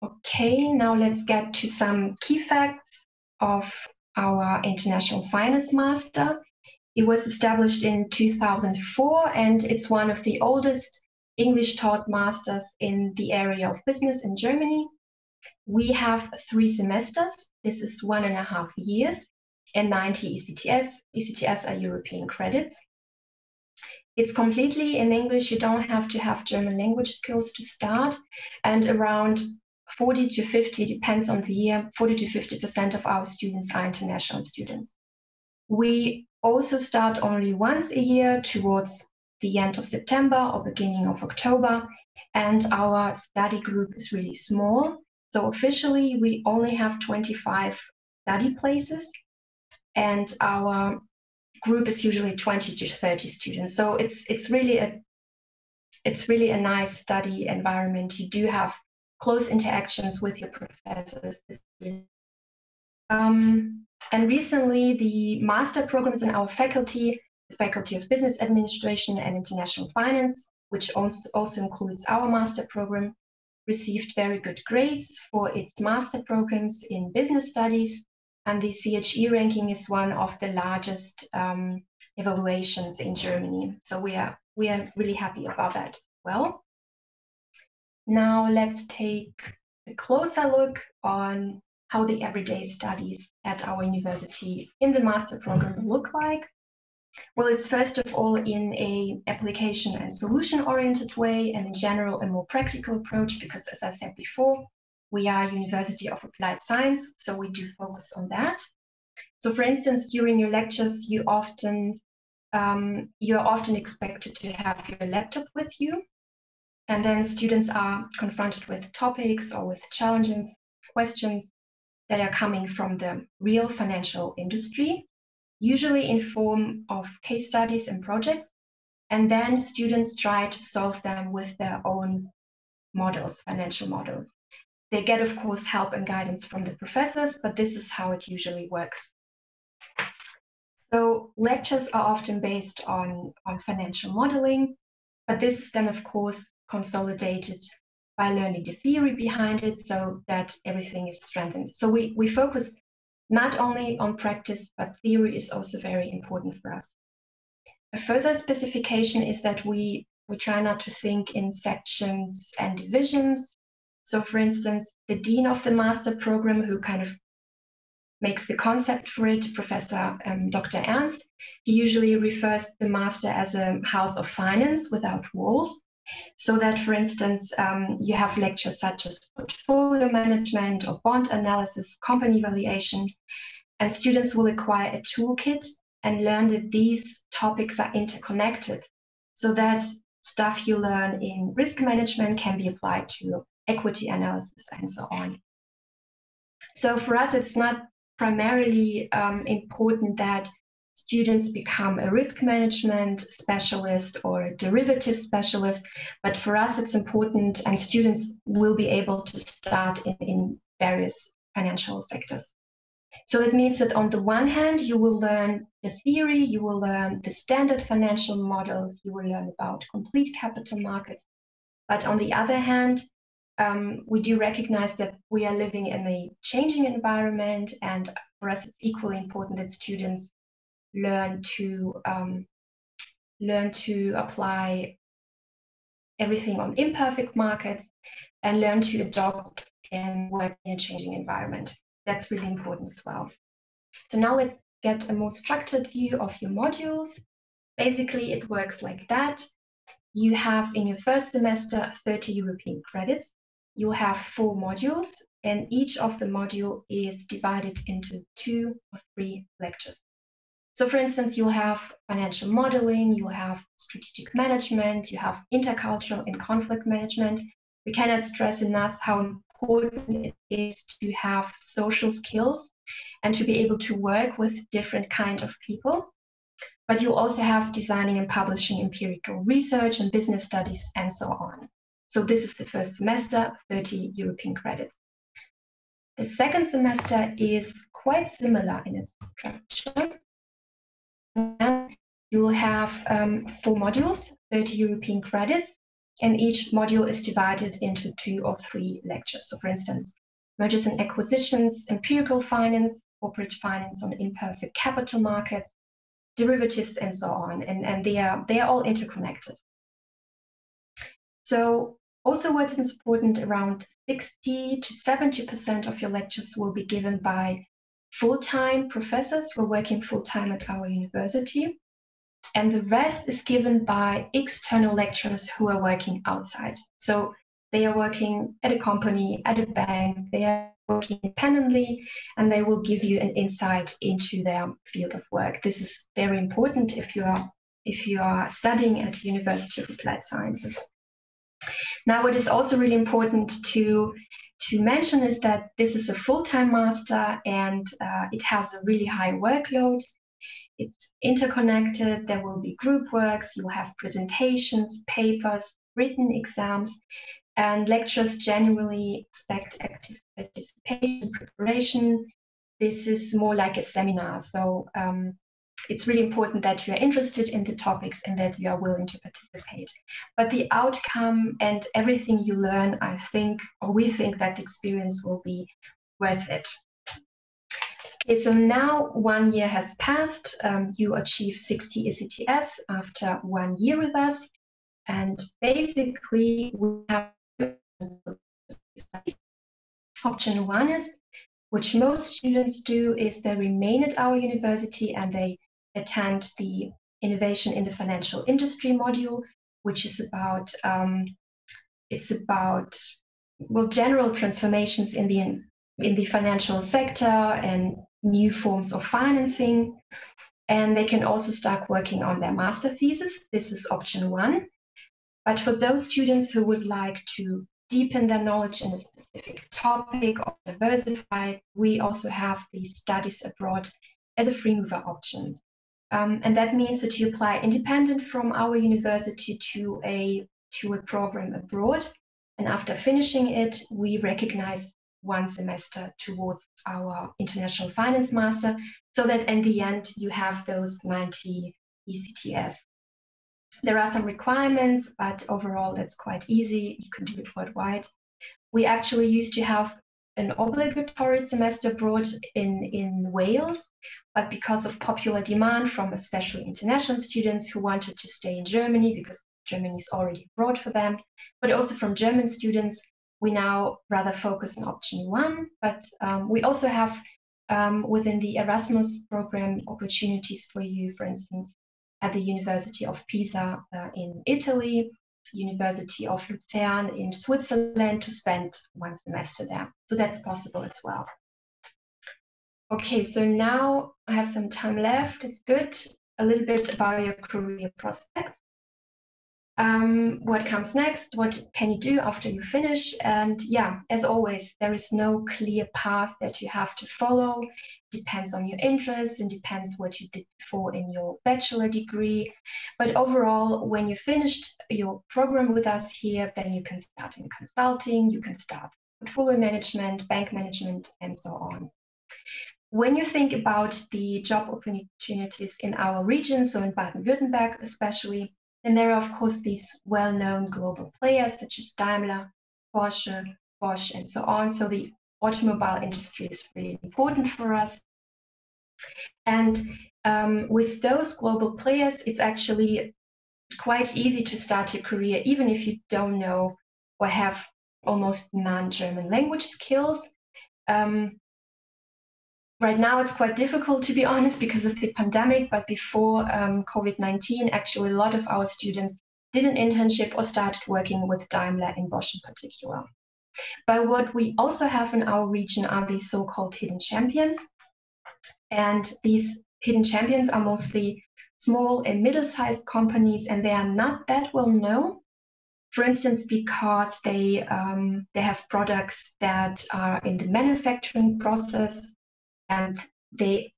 Okay, now let's get to some key facts of our International Finance Master. It was established in 2004 and it's one of the oldest English taught masters in the area of business in Germany. We have three semesters. This is one and a half years and 90 ECTS. ECTS are European credits. It's completely in English. You don't have to have German language skills to start. And around 40 to 50, depends on the year, 40 to 50% of our students are international students. We also start only once a year towards the end of September or beginning of October. And our study group is really small. So officially, we only have 25 study places. And our group is usually 20 to 30 students. So it's it's really a it's really a nice study environment. You do have close interactions with your professors. Um, and recently, the master programs in our faculty, the Faculty of Business Administration and International Finance, which also, includes our master program, received very good grades for its master programs in business studies and the CHE ranking is one of the largest um, evaluations in Germany. So we are we are really happy about that. as Well, now let's take a closer look on how the everyday studies at our university in the master program look like. Well, it's first of all in a application and solution oriented way and in general a more practical approach because as I said before, we are University of Applied Science, so we do focus on that. So for instance, during your lectures, you often um, you're often expected to have your laptop with you. And then students are confronted with topics or with challenges, questions that are coming from the real financial industry, usually in form of case studies and projects. And then students try to solve them with their own models, financial models. They get, of course, help and guidance from the professors, but this is how it usually works. So lectures are often based on, on financial modeling, but this is then, of course, consolidated by learning the theory behind it so that everything is strengthened. So we, we focus not only on practice, but theory is also very important for us. A further specification is that we, we try not to think in sections and divisions, so, for instance, the dean of the master program, who kind of makes the concept for it, Professor um, Dr. Ernst, he usually refers to the master as a house of finance without walls. So that, for instance, um, you have lectures such as portfolio management or bond analysis, company valuation, and students will acquire a toolkit and learn that these topics are interconnected so that stuff you learn in risk management can be applied to equity analysis, and so on. So for us, it's not primarily um, important that students become a risk management specialist or a derivative specialist, but for us, it's important, and students will be able to start in, in various financial sectors. So it means that on the one hand, you will learn the theory, you will learn the standard financial models, you will learn about complete capital markets. But on the other hand, um, we do recognize that we are living in a changing environment, and for us, it's equally important that students learn to um, learn to apply everything on imperfect markets and learn to adopt and work in a changing environment. That's really important as well. So now let's get a more structured view of your modules. Basically, it works like that. You have in your first semester 30 European credits you have four modules and each of the module is divided into two or three lectures. So for instance, you'll have financial modeling, you have strategic management, you have intercultural and conflict management. We cannot stress enough how important it is to have social skills and to be able to work with different kind of people. But you also have designing and publishing empirical research and business studies and so on. So this is the first semester, 30 European credits. The second semester is quite similar in its structure. You will have um, four modules, 30 European credits, and each module is divided into two or three lectures. So for instance, mergers and acquisitions, empirical finance, corporate finance on imperfect capital markets, derivatives, and so on. And, and they are they are all interconnected. So also what is important, around 60 to 70% of your lectures will be given by full-time professors who are working full-time at our university. And the rest is given by external lecturers who are working outside. So they are working at a company, at a bank, they are working independently, and they will give you an insight into their field of work. This is very important if you are if you are studying at University of Applied Sciences. Now, what is also really important to to mention is that this is a full-time master and uh, it has a really high workload. It's interconnected. There will be group works. You'll have presentations, papers, written exams, and lectures generally expect active participation, preparation. This is more like a seminar. So um, it's really important that you are interested in the topics and that you are willing to participate. But the outcome and everything you learn, I think, or we think that the experience will be worth it. Okay, so now one year has passed. Um, you achieve 60 ECTS after one year with us. And basically, we have option one is, which most students do, is they remain at our university and they attend the Innovation in the Financial Industry module, which is about um, it's about well general transformations in the in the financial sector and new forms of financing. And they can also start working on their master thesis. This is option one. But for those students who would like to deepen their knowledge in a specific topic or diversify, we also have the studies abroad as a free mover option. Um, and that means that you apply independent from our university to a, to a program abroad. And after finishing it, we recognize one semester towards our international finance master so that in the end you have those 90 ECTS. There are some requirements, but overall that's quite easy. You can do it worldwide. We actually used to have an obligatory semester abroad in, in Wales, but because of popular demand from especially international students who wanted to stay in Germany because Germany is already abroad for them, but also from German students, we now rather focus on option one. But um, we also have um, within the Erasmus program opportunities for you, for instance, at the University of Pisa uh, in Italy, University of Lucerne in Switzerland to spend one semester there. So that's possible as well. Okay, so now I have some time left. It's good. A little bit about your career prospects. Um, what comes next? What can you do after you finish? And yeah, as always, there is no clear path that you have to follow. It Depends on your interests and depends what you did before in your bachelor degree. But overall, when you finished your program with us here, then you can start in consulting, you can start portfolio management, bank management, and so on. When you think about the job opportunities in our region, so in Baden-Württemberg especially, then there are of course these well-known global players such as Daimler, Porsche, Bosch, and so on. So the automobile industry is really important for us. And um, with those global players, it's actually quite easy to start your career, even if you don't know or have almost non-German language skills. Um, Right now, it's quite difficult to be honest because of the pandemic. But before um, COVID 19, actually, a lot of our students did an internship or started working with Daimler in Bosch in particular. But what we also have in our region are these so called hidden champions. And these hidden champions are mostly small and middle sized companies, and they are not that well known. For instance, because they, um, they have products that are in the manufacturing process and they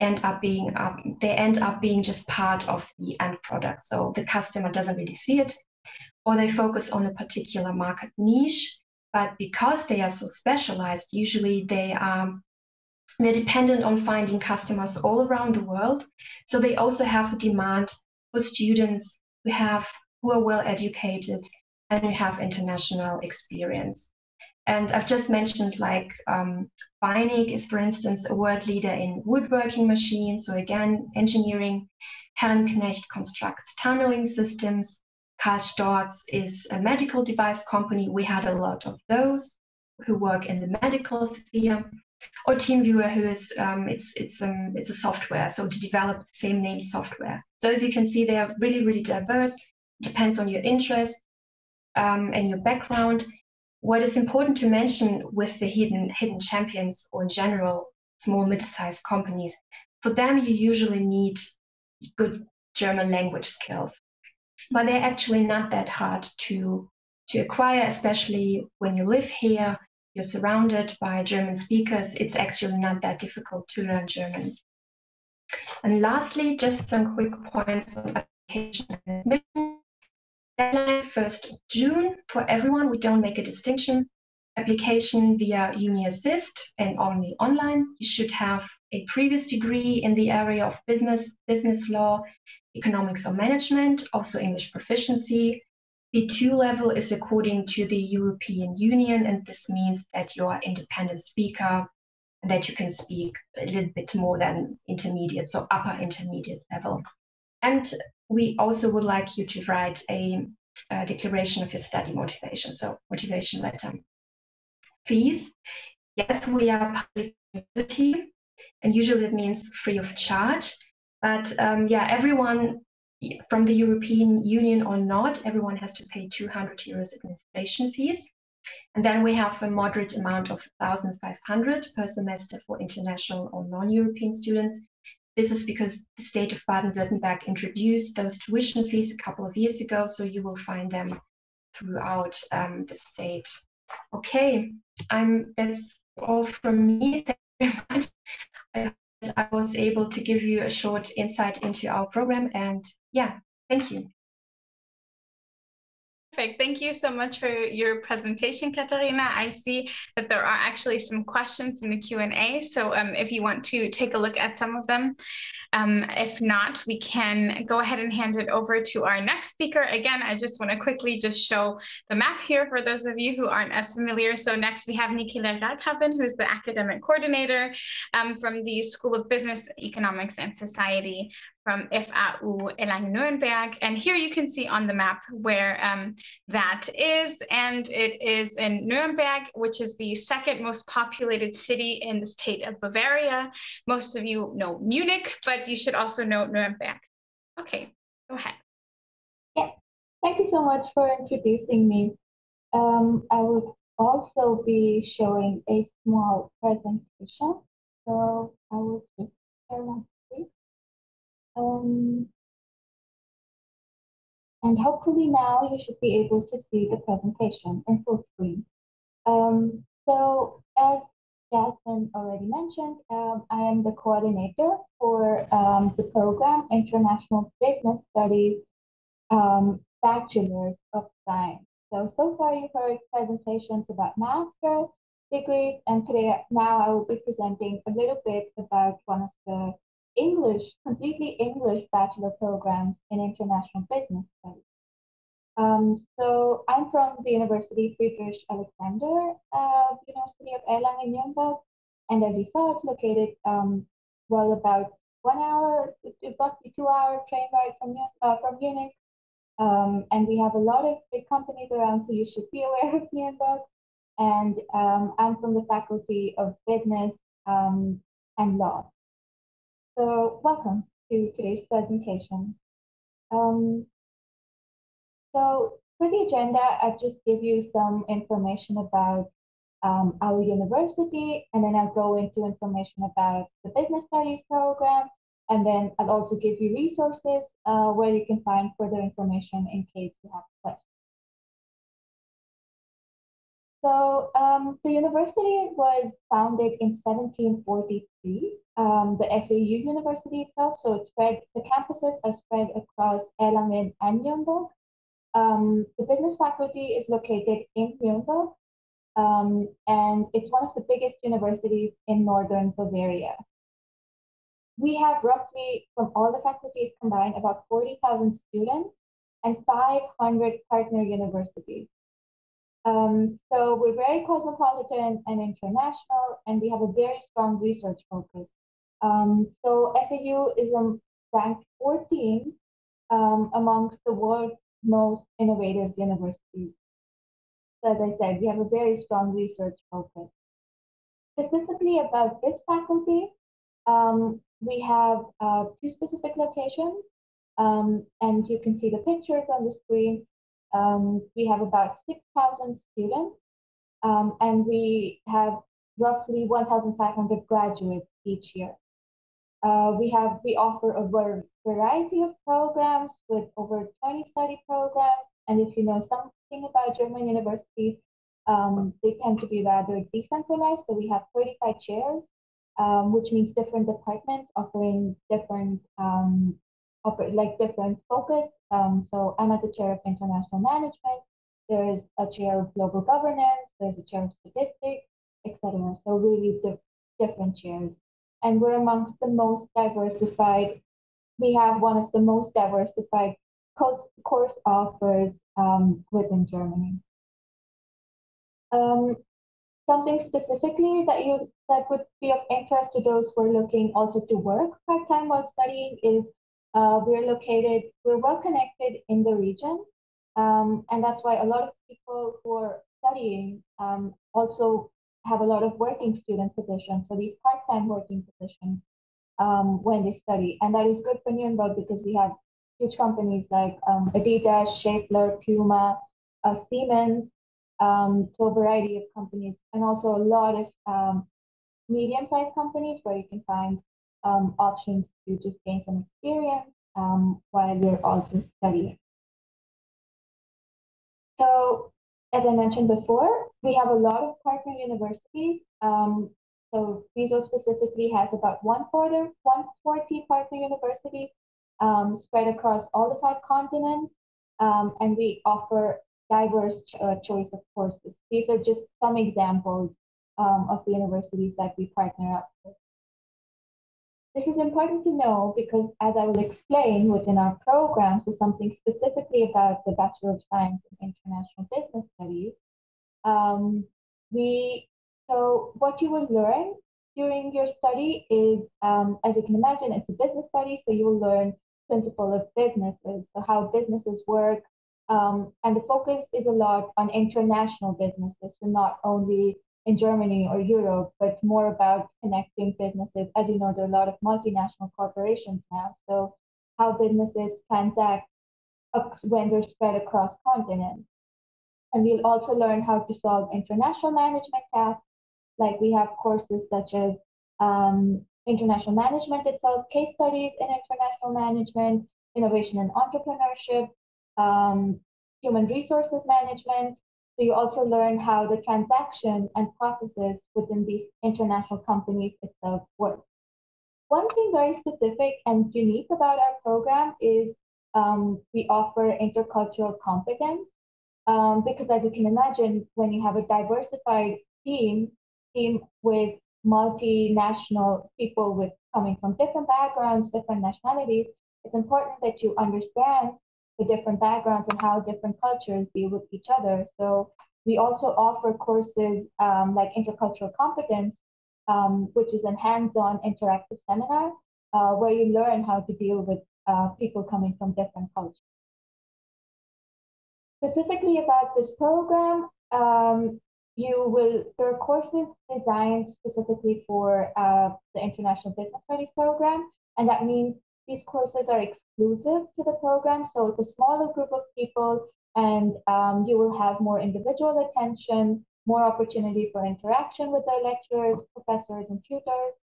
end up being um, they end up being just part of the end product. So the customer doesn't really see it or they focus on a particular market niche but because they are so specialized usually they are they're dependent on finding customers all around the world. So they also have a demand for students who have who are well educated and who have international experience And I've just mentioned like um, Weinig is, for instance, a world leader in woodworking machines. So again, engineering. Herrenknecht constructs tunneling systems. Karl Storz is a medical device company. We had a lot of those who work in the medical sphere. Or TeamViewer, who is um, it's it's um, it's a software, so to develop the same name software. So as you can see, they are really really diverse. Depends on your interest um, and your background. What is important to mention with the hidden hidden champions or in general small mid-sized companies, for them you usually need good German language skills, but they're actually not that hard to to acquire, especially when you live here. You're surrounded by German speakers. It's actually not that difficult to learn German. And lastly, just some quick points on application and admission deadline 1st of June for everyone. We don't make a distinction. Application via UniAssist and only online. You should have a previous degree in the area of business, business law, economics or management, also English proficiency. B2 level is according to the European Union, and this means that you are independent speaker and that you can speak a little bit more than intermediate, so upper intermediate level. And we also would like you to write a, a declaration of your study motivation, so motivation letter. Fees, yes, we are public university, and usually that means free of charge. But um, yeah, everyone from the European Union or not, everyone has to pay 200 euros administration fees. And then we have a moderate amount of 1,500 per semester for international or non-European students. This is because the state of Baden-Württemberg introduced those tuition fees a couple of years ago, so you will find them throughout um, the state. Okay, I'm, that's all from me. Thank you very much. I, I was able to give you a short insight into our program, and yeah, thank you. Perfect. Thank you so much for your presentation, Katharina. I see that there are actually some questions in the Q&A. So um, if you want to take a look at some of them, um, if not, we can go ahead and hand it over to our next speaker. Again, I just want to quickly just show the map here for those of you who aren't as familiar. So next we have Nikila Radhaven, who's the academic coordinator um, from the School of Business, Economics and Society from FAU Erlangen-Nuremberg. And here you can see on the map where um, that is. And it is in Nuremberg, which is the second most populated city in the state of Bavaria. Most of you know Munich, but you should also know Nuremberg. Okay, go ahead. Yeah, thank you so much for introducing me. Um, I would also be showing a small presentation. So I will just share my um, and hopefully now you should be able to see the presentation in full screen. Um, so as Jasmine already mentioned, um, I am the coordinator for um, the program International Business Studies um, Bachelor's of Science. So, so far you've heard presentations about master degrees, and today now I will be presenting a little bit about one of the English, completely English bachelor programs in international business studies. Um, so I'm from the University Friedrich Alexander uh, University of Erlangen-Nuremberg, and as you saw, it's located um, well about one hour, roughly two hour train ride from uh, from Munich. Um, and we have a lot of big companies around, so you should be aware of Nuremberg. And um, I'm from the Faculty of Business um, and Law. So welcome to today's presentation. Um, so for the agenda, I'll just give you some information about um, our university, and then I'll go into information about the business studies program, and then I'll also give you resources uh, where you can find further information in case you have questions. So um, the university was founded in 1743, um, the FAU University itself. So it's spread, the campuses are spread across Erlangen and Nuremberg. Um, the business faculty is located in Nuremberg, um, and it's one of the biggest universities in northern Bavaria. We have roughly, from all the faculties combined, about 40,000 students and 500 partner universities. Um, so we're very cosmopolitan and international, and we have a very strong research focus. Um, so FAU is um, ranked 14 um, amongst the world's most innovative universities. So as I said, we have a very strong research focus. Specifically about this faculty, um, we have uh, two specific locations, um, and you can see the pictures on the screen. Um, we have about 6,000 students, um, and we have roughly 1,500 graduates each year. Uh, we have we offer a variety of programs with over 20 study programs, and if you know something about German universities, um, they tend to be rather decentralized. So we have 35 chairs, um, which means different departments offering different um, like different focus. Um, so I'm at the chair of international management. There's a chair of global governance. There's a chair of statistics, etc. So really di different chairs. And we're amongst the most diversified. We have one of the most diversified course, offers um, within Germany. Um, something specifically that you that would be of interest to those who are looking also to work part-time while studying is uh, we're located, we're well connected in the region. Um, and that's why a lot of people who are studying um, also have a lot of working student positions, so these part-time working positions um, when they study. And that is good for Nuremberg because we have huge companies like um, Adidas, Schaeffler, Puma, uh, Siemens, um, so a variety of companies, and also a lot of um, medium-sized companies where you can find um, options to just gain some experience um, while you're also studying. So as I mentioned before, we have a lot of partner universities. Um, so WISO specifically has about 140, 140 partner universities um, spread across all the five continents. Um, and we offer diverse ch uh, choice of courses. These are just some examples um, of the universities that we partner up with. This is important to know because as I will explain within our programs is something specifically about the Bachelor of Science in International Business Studies. Um, we, so what you will learn during your study is, um, as you can imagine, it's a business study, so you will learn principle of businesses, so how businesses work, um, and the focus is a lot on international businesses, so not only in Germany or Europe, but more about connecting businesses. As you know, there are a lot of multinational corporations now. So how businesses transact when they're spread across continents. And we'll also learn how to solve international management tasks. Like we have courses such as um, international management itself, case studies in international management, innovation and entrepreneurship, um, human resources management, so you also learn how the transaction and processes within these international companies itself work. One thing very specific and unique about our program is um, we offer intercultural competence. Um, because as you can imagine, when you have a diversified team, team with multinational people with coming from different backgrounds, different nationalities, it's important that you understand the different backgrounds and how different cultures deal with each other. So we also offer courses um, like intercultural competence, um, which is a hands-on interactive seminar uh, where you learn how to deal with uh, people coming from different cultures. Specifically about this program, um, you will, there are courses designed specifically for uh, the International Business Studies program, and that means these courses are exclusive to the program, so it's a smaller group of people, and um, you will have more individual attention, more opportunity for interaction with the lecturers, professors, and tutors,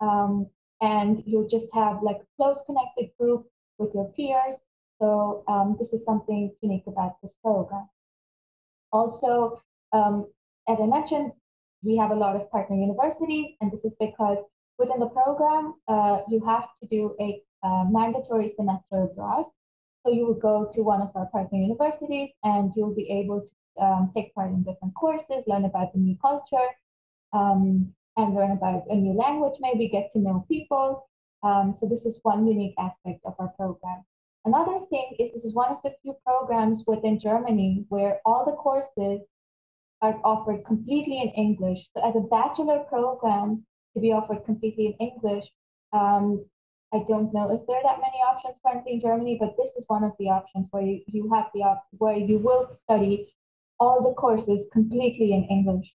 um, and you'll just have like a close connected group with your peers. So um, this is something unique about this program. Also, um, as I mentioned, we have a lot of partner universities, and this is because within the program, uh, you have to do a uh, mandatory semester abroad. So you will go to one of our partner universities and you'll be able to um, take part in different courses, learn about the new culture, um, and learn about a new language, maybe get to know people. Um, so this is one unique aspect of our program. Another thing is this is one of the few programs within Germany where all the courses are offered completely in English. So as a bachelor program to be offered completely in English, um, I don't know if there are that many options currently in Germany, but this is one of the options where you, you have the op- where you will study all the courses completely in English.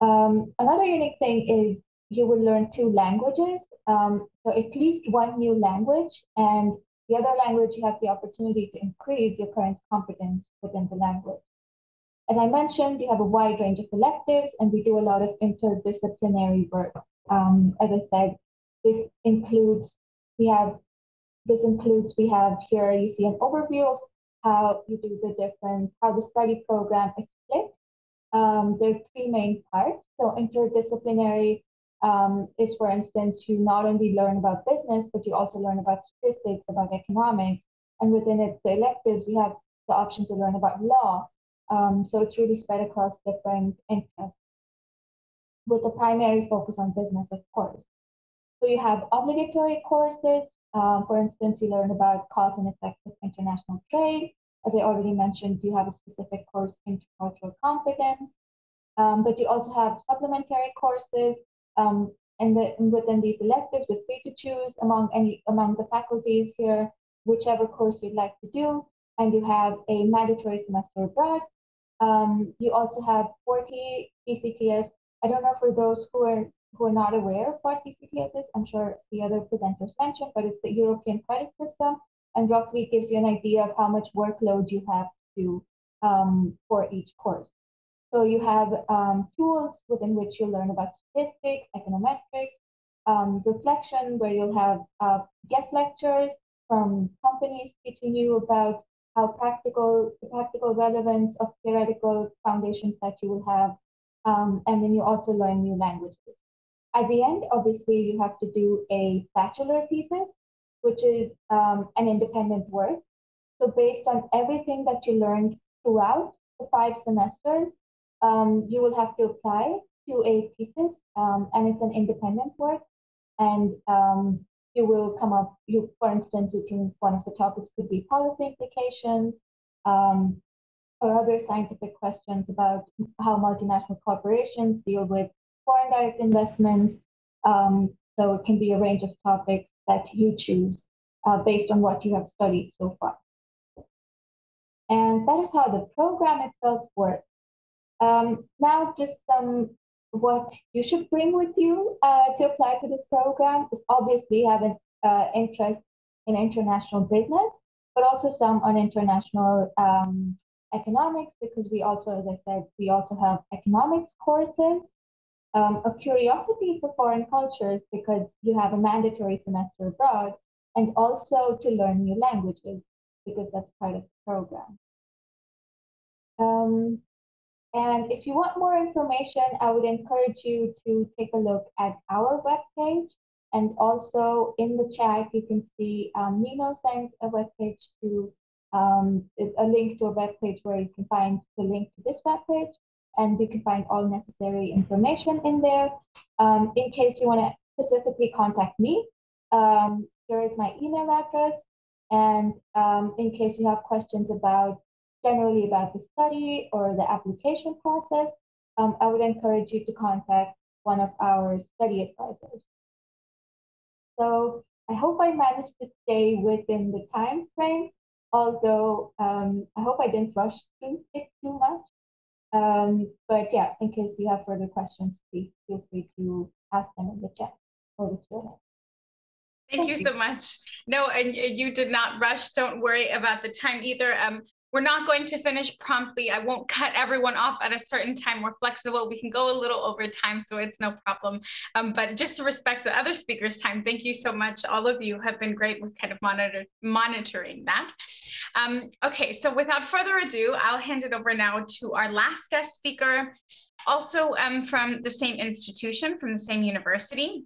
Um, another unique thing is you will learn two languages, um, so at least one new language, and the other language you have the opportunity to increase your current competence within the language. As I mentioned, you have a wide range of electives, and we do a lot of interdisciplinary work. Um, as I said, this includes, we have, this includes, we have here, you see an overview of how you do the different, how the study program is split. Um, there are three main parts. So interdisciplinary um, is, for instance, you not only learn about business, but you also learn about statistics, about economics, and within it, the electives, you have the option to learn about law. Um, so it's really spread across different interests with a primary focus on business, of course. So you have obligatory courses. Um, for instance, you learn about cause and effects of international trade. As I already mentioned, you have a specific course in intercultural competence. Um, but you also have supplementary courses. Um, and, the, within these electives, you're free to choose among any among the faculties here, whichever course you'd like to do. And you have a mandatory semester abroad. Um, you also have 40 ECTS. I don't know for those who are who are not aware of what ECTS is, I'm sure the other presenters mentioned, but it's the European credit system and roughly gives you an idea of how much workload you have to um, for each course. So you have um, tools within which you'll learn about statistics, econometrics, um, reflection, where you'll have uh, guest lectures from companies teaching you about how practical, the practical relevance of theoretical foundations that you will have. Um, and then you also learn new languages. At the end, obviously, you have to do a bachelor thesis, which is um, an independent work. So based on everything that you learned throughout the five semesters, um, you will have to apply to a thesis, um, and it's an independent work. And um, you will come up, you, for instance, you can, one of the topics could be policy implications, um, or other scientific questions about how multinational corporations deal with foreign direct investments. Um, so it can be a range of topics that you choose uh, based on what you have studied so far. And that is how the program itself works. Um, now, just some what you should bring with you uh, to apply to this program is obviously have an uh, interest in international business, but also some on international um, economics, because we also, as I said, we also have economics courses um, a curiosity for foreign cultures because you have a mandatory semester abroad, and also to learn new languages because that's part of the program. Um, and if you want more information, I would encourage you to take a look at our webpage. And also in the chat, you can see um, Nino sent a webpage to um, a link to a webpage where you can find the link to this webpage and you can find all necessary information in there. Um, in case you want to specifically contact me, um, here is my email address. And um, in case you have questions about generally about the study or the application process, um, I would encourage you to contact one of our study advisors. So I hope I managed to stay within the time frame, although um, I hope I didn't rush through it too much. Um, but yeah, in case you have further questions, please feel free to ask them in the chat or the Q&A. Thank, Thank you so much. No, and you did not rush. Don't worry about the time either. Um, we're not going to finish promptly. I won't cut everyone off at a certain time. We're flexible. We can go a little over time, so it's no problem. Um, but just to respect the other speakers' time, thank you so much. All of you have been great with kind of monitor monitoring that. Um, okay, so without further ado, I'll hand it over now to our last guest speaker, also um, from the same institution, from the same university.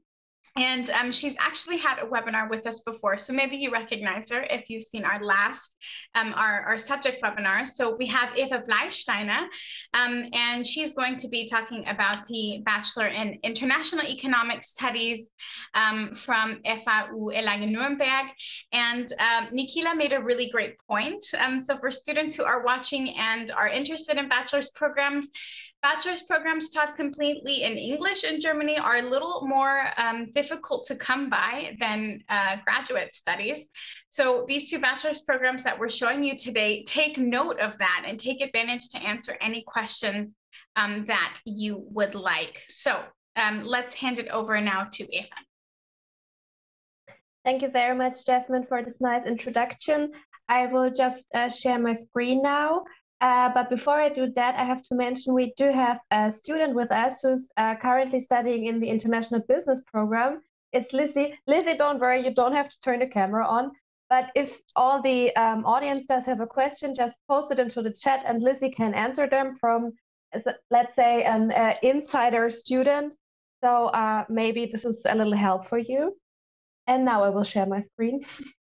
And um, she's actually had a webinar with us before. So maybe you recognize her if you've seen our last, um, our, our subject webinar. So we have Eva Bleisteiner, um, and she's going to be talking about the Bachelor in International Economic Studies um, from FAU Erlangen-Nuremberg. And um, Nikila made a really great point. Um, so for students who are watching and are interested in bachelor's programs, Bachelor's programs taught completely in English in Germany are a little more um, difficult to come by than uh, graduate studies. So these two bachelor's programs that we're showing you today, take note of that and take advantage to answer any questions um, that you would like. So um, let's hand it over now to Eva. Thank you very much, Jasmine, for this nice introduction. I will just uh, share my screen now. Uh, but before I do that, I have to mention we do have a student with us who's uh, currently studying in the International Business Program. It's Lizzie. Lizzie, don't worry, you don't have to turn the camera on. But if all the um, audience does have a question, just post it into the chat and Lizzie can answer them from, let's say, an uh, insider student. So uh, maybe this is a little help for you. And now I will share my screen.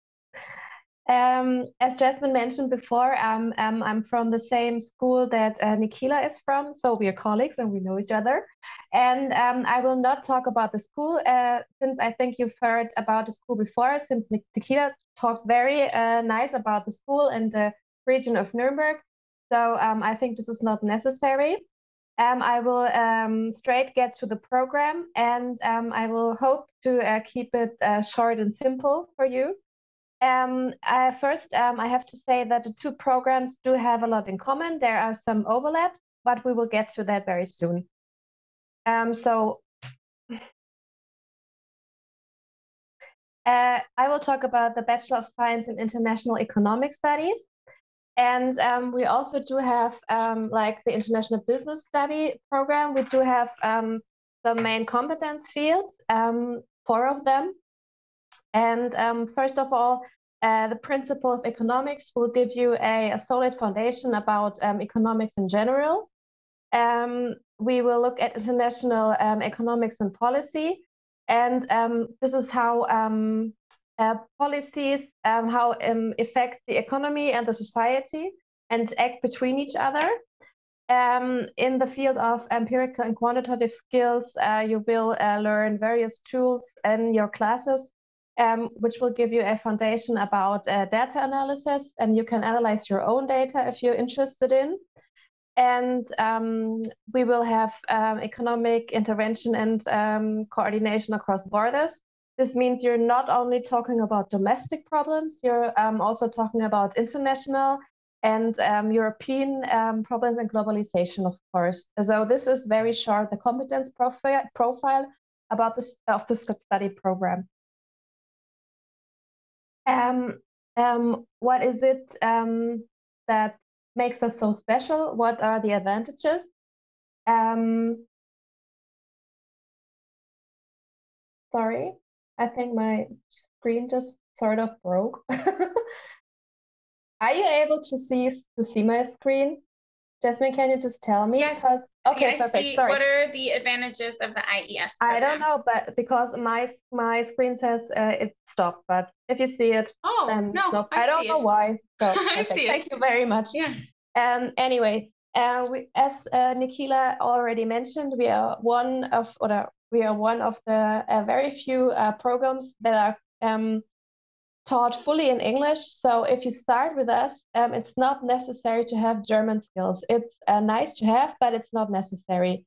Um, as Jasmine mentioned before, um, um, I'm from the same school that uh, Nikila is from, so we are colleagues and we know each other. And um, I will not talk about the school uh, since I think you've heard about the school before, since Nikila talked very uh, nice about the school and the region of Nuremberg. So um, I think this is not necessary. Um, I will straight get to the program and I will hope to uh, keep it uh, short and simple for you. Um, uh, first, um, I have to say that the two programs do have a lot in common. There are some overlaps, but we will get to that very soon. Um, so uh, I will talk about the Bachelor of Science in International Economic Studies. And um, we also do have, um, like the International Business Study program, we do have um, the main competence fields, um, four of them. And um, first of all, uh, the principle of economics will give you a, a solid foundation about um, economics in general. Um, we will look at international um, economics and policy. And um, this is how um, uh, policies, how affect the economy and the society and act between each other. Um, in the field of empirical and quantitative skills, uh, you will uh, learn various tools in your classes um, which will give you a foundation about uh, data analysis, and you can analyze your own data if you're interested in. And um, we will have um, economic intervention and um, coordination across borders. This means you're not only talking about domestic problems, you're um, also talking about international and um, European problems and globalization, of course. So this is very short, the competence profile, profile about the, of the study program. Um, um, what is it um, that makes us so special? What are the advantages? Sorry, I think my screen just sort of broke. are you able to see to see my screen? Jasmine, can you just tell me? Yes. Because okay, perfect. See, Sorry. What are the advantages of the IES? Program? I don't know, but because my my screen says uh, it stopped, but if you see it, oh then no, I, I don't know it. why. So, I see thank it. you very much. Yeah. Um. Anyway, uh, we, as uh, Nikila already mentioned, we are one of or we are one of the uh, very few uh, programs that are um taught fully in English. So if you start with us, um, it's not necessary to have German skills. It's uh, nice to have, but it's not necessary.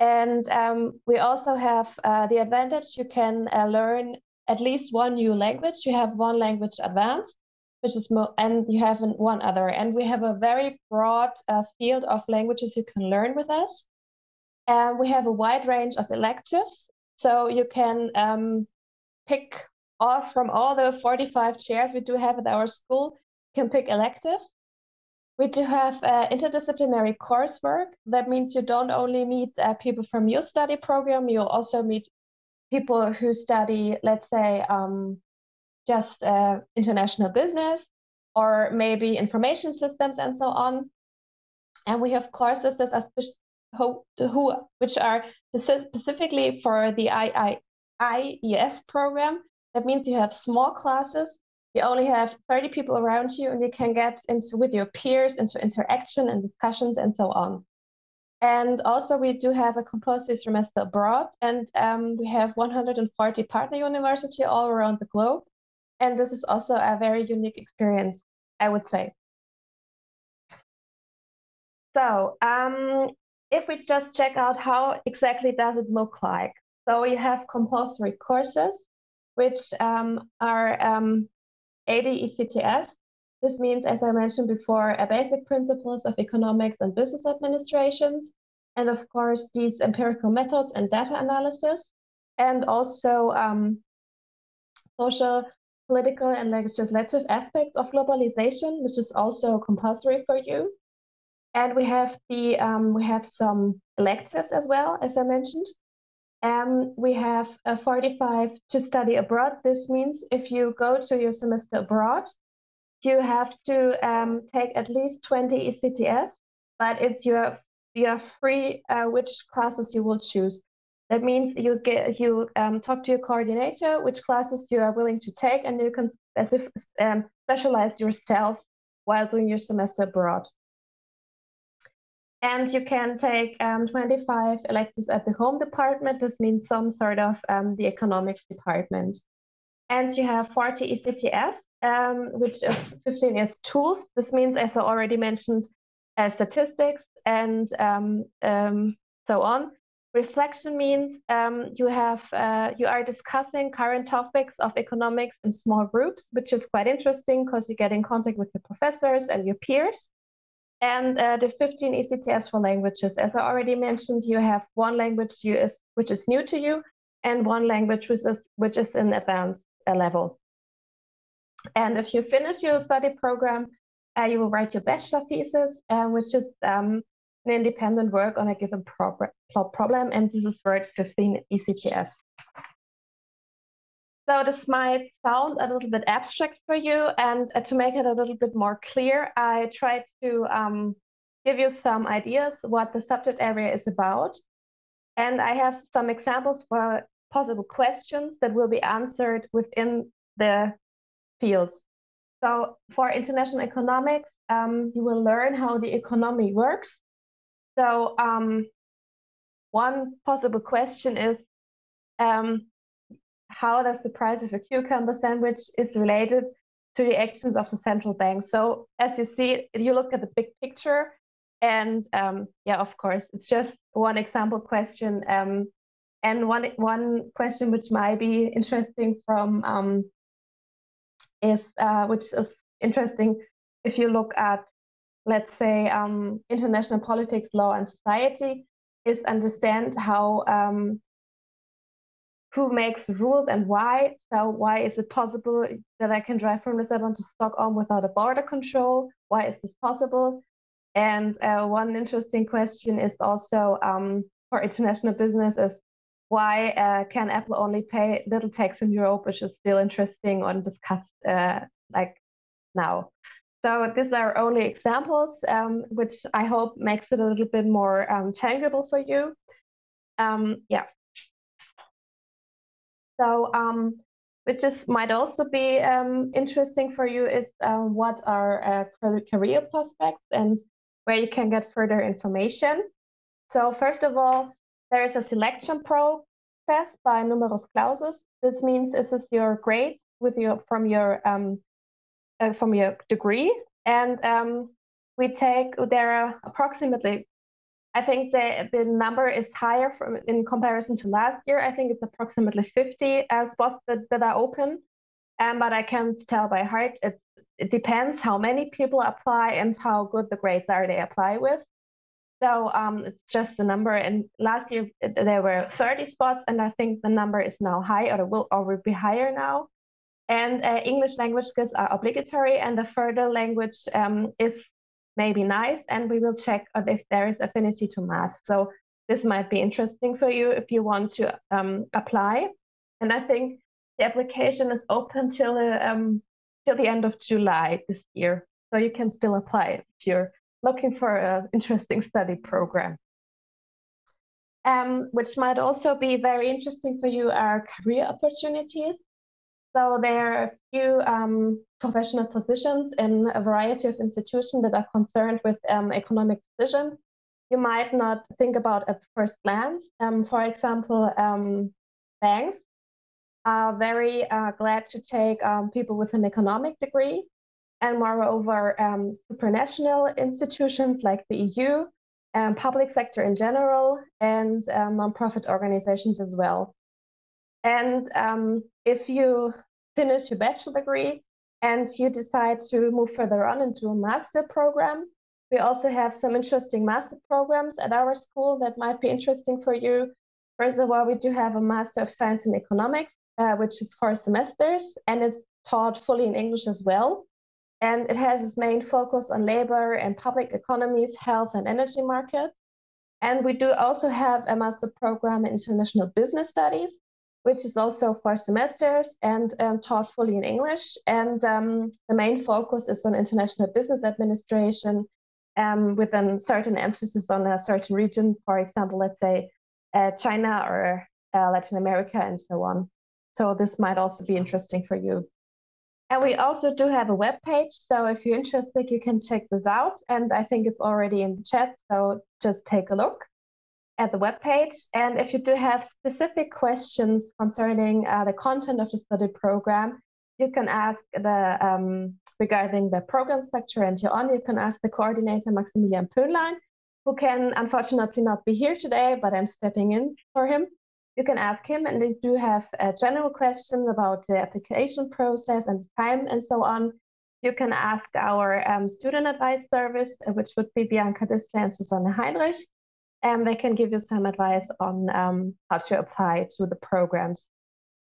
And um, we also have uh, the advantage you can uh, learn at least one new language. You have one language advanced, which is more, and you have one other. And we have a very broad uh, field of languages you can learn with us. And we have a wide range of electives. So you can um, pick off from all the 45 chairs we do have at our school, can pick electives. We do have uh, interdisciplinary coursework. That means you don't only meet uh, people from your study program, you also meet people who study, let's say, um, just uh, international business or maybe information systems and so on. And we have courses that are who, who which are specifically for the II, IES program. That means you have small classes. You only have 30 people around you, and you can get into with your peers into interaction and discussions and so on. And also, we do have a compulsory semester abroad, and um, we have 140 partner university all around the globe. And this is also a very unique experience, I would say. So um, if we just check out how exactly does it look like. So you have compulsory courses, which um, are um, 80 ECTS. This means, as I mentioned before, basic principles of economics and business administrations, and of course, these empirical methods and data analysis, and also um, social, political, and legislative aspects of globalization, which is also compulsory for you. And we have the um, we have some electives as well, as I mentioned. Um, we have a 45 to study abroad. This means if you go to your semester abroad, you have to um, take at least 20 ECTS, but it's your you are free uh, which classes you will choose. That means you get you um, talk to your coordinator which classes you are willing to take, and you can specif- um, specialize yourself while doing your semester abroad. And you can take um, 25 electives at the home department. This means some sort of um, the economics department. And you have 40 ECTS, um, which is 15 is tools. This means, as I already mentioned, uh, statistics and um, um, so on. Reflection means um, you have uh, you are discussing current topics of economics in small groups, which is quite interesting because you get in contact with your professors and your peers and uh, the 15 ECTS for languages. As I already mentioned, you have one language is, which is new to you and one language which is, which is in advanced uh, level. And if you finish your study program, uh, you will write your bachelor thesis, uh, which is um, an independent work on a given pro problem, and this is worth 15 ECTS. So this might sound a little bit abstract for you, and uh, to make it a little bit more clear, I tried to um, give you some ideas what the subject area is about. And I have some examples for possible questions that will be answered within the fields. So for international economics, um, you will learn how the economy works. So um, one possible question is, um, how does the price of a cucumber sandwich is related to the actions of the central bank. So as you see, you look at the big picture, and um, yeah, of course, it's just one example question. Um, and one one question which might be interesting from um, is uh, which is interesting if you look at let's say um, international politics, law, and society, is understand how um, who makes rules and why. So why is it possible that I can drive from Lisbon to Stockholm without a border control? Why is this possible? And uh, one interesting question is also um, for international business is why uh, can Apple only pay little tax in Europe, which is still interesting and discussed uh, like now. So these are only examples, um, which I hope makes it a little bit more um, tangible for you. Um, yeah. So, um, which might also be um, interesting for you is um, what are uh, career prospects and where you can get further information. So first of all, there is a selection process by numerus clausus. This means this is your grade with your from your um, uh, from your degree, and um, we take there are approximately I think the, the number is higher from, in comparison to last year. I think it's approximately 50 uh, spots that, that are open. Um, but I can't tell by heart. It's, it depends how many people apply and how good the grades are they apply with. So um, it's just a number. And last year there were 30 spots, and I think the number is now high, or will or will be higher now. And uh, English language skills are obligatory, and the further language um, is may be nice, and we will check if there is affinity to math. So this might be interesting for you if you want to um, apply. And I think the application is open till um, till the end of July this year, so you can still apply if you're looking for an interesting study program. um, which might also be very interesting for you, are career opportunities. So there are a few um, professional positions in a variety of institutions that are concerned with um, economic decisions. You might not think about at first glance. Um, for example, um, banks are very uh, glad to take um, people with an economic degree. And moreover, um, supranational institutions like the EU, and public sector in general, and um, nonprofit organizations as well. And um, if you finish your bachelor degree and you decide to move further on into a master program, we also have some interesting master programs at our school that might be interesting for you. First of all, we do have a Master of Science in Economics, uh, which is four semesters, and it's taught fully in English as well. And it has its main focus on labor and public economies, health, and energy markets. And we do also have a master program in international business studies, which is also four semesters and um, taught fully in English. And um, the main focus is on international business administration um, with a certain emphasis on a certain region, for example, let's say uh, China or uh, Latin America and so on. So this might also be interesting for you. And we also do have a web page. So if you're interested, you can check this out. And I think it's already in the chat. So just take a look at the web page. And if you do have specific questions concerning uh, the content of the study program, you can ask the um, regarding the program structure and here on, you can ask the coordinator Maximilian Pöhnlein, who can unfortunately not be here today, but I'm stepping in for him you can ask him and they do have general question about the application process and time and so on. You can ask our um, student advice service, which would be Bianca Dissler and Susanne Heinrich, and they can give you some advice on um, how to apply to the programs.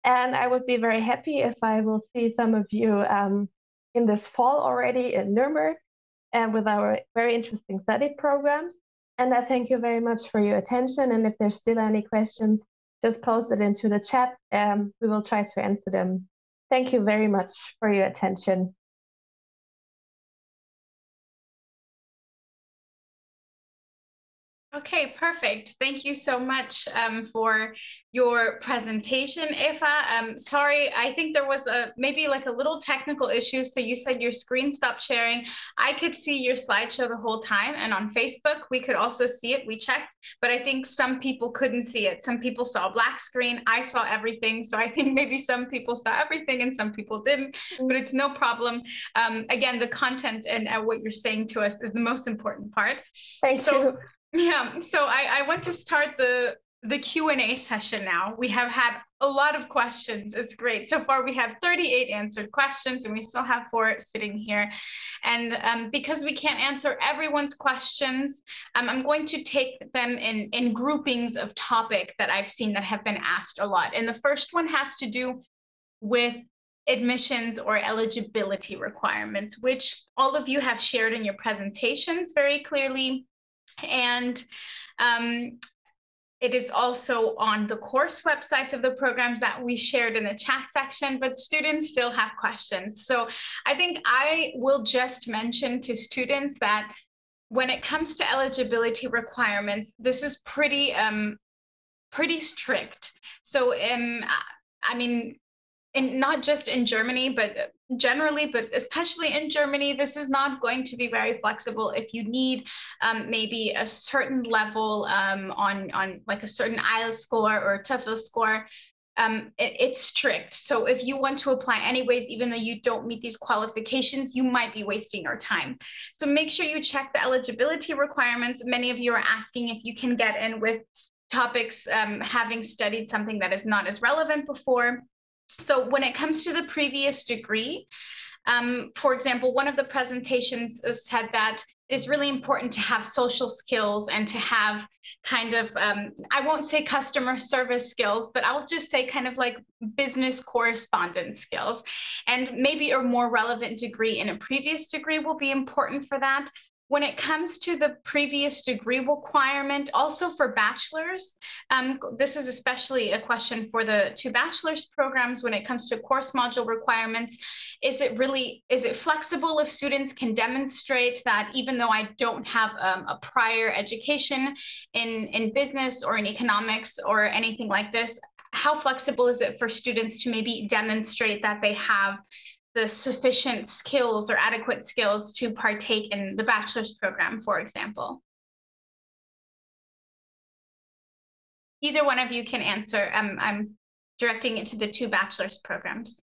And I would be very happy if I will see some of you um, in this fall already in Nuremberg and with our very interesting study programs. And I thank you very much for your attention. And if there's still any questions, just post it into the chat. Um, we will try to answer them. Thank you very much for your attention. Okay, perfect. Thank you so much um, for your presentation, Eva. Um, sorry, I think there was a maybe like a little technical issue. So you said your screen stopped sharing. I could see your slideshow the whole time, and on Facebook we could also see it. We checked, but I think some people couldn't see it. Some people saw a black screen. I saw everything. So I think maybe some people saw everything and some people didn't. Mm-hmm. But it's no problem. Um, again, the content and uh, what you're saying to us is the most important part. Thank so, you. Yeah, so I, I want to start the the Q&A session now. We have had a lot of questions. It's great. So far, we have 38 answered questions, and we still have four sitting here. And um, because we can't answer everyone's questions, um, I'm going to take them in, in groupings of topic that I've seen that have been asked a lot. And the first one has to do with admissions or eligibility requirements, which all of you have shared in your presentations very clearly. And um, it is also on the course websites of the programs that we shared in the chat section, but students still have questions. So I think I will just mention to students that when it comes to eligibility requirements, this is pretty um, pretty strict. So um, I mean, in not just in Germany, but generally, but especially in Germany, this is not going to be very flexible. If you need um, maybe a certain level um, on on like a certain IELTS score or TOEFL score, um, it, it's strict. So if you want to apply anyways, even though you don't meet these qualifications, you might be wasting your time. So make sure you check the eligibility requirements. Many of you are asking if you can get in with topics um, having studied something that is not as relevant before. So when it comes to the previous degree, um, for example, one of the presentations said that it's really important to have social skills and to have kind of, um, I won't say customer service skills, but I'll just say kind of like business correspondence skills. And maybe a more relevant degree in a previous degree will be important for that. When it comes to the previous degree requirement, also for bachelor's, um, this is especially a question for the two bachelor's programs when it comes to course module requirements. is it really is it flexible if students can demonstrate that even though I don't have um, a prior education in in business or in economics or anything like this, how flexible is it for students to maybe demonstrate that they have the sufficient skills or adequate skills to partake in the bachelor's program, for example? Either one of you can answer. Um, I'm directing it to the two bachelor's programs.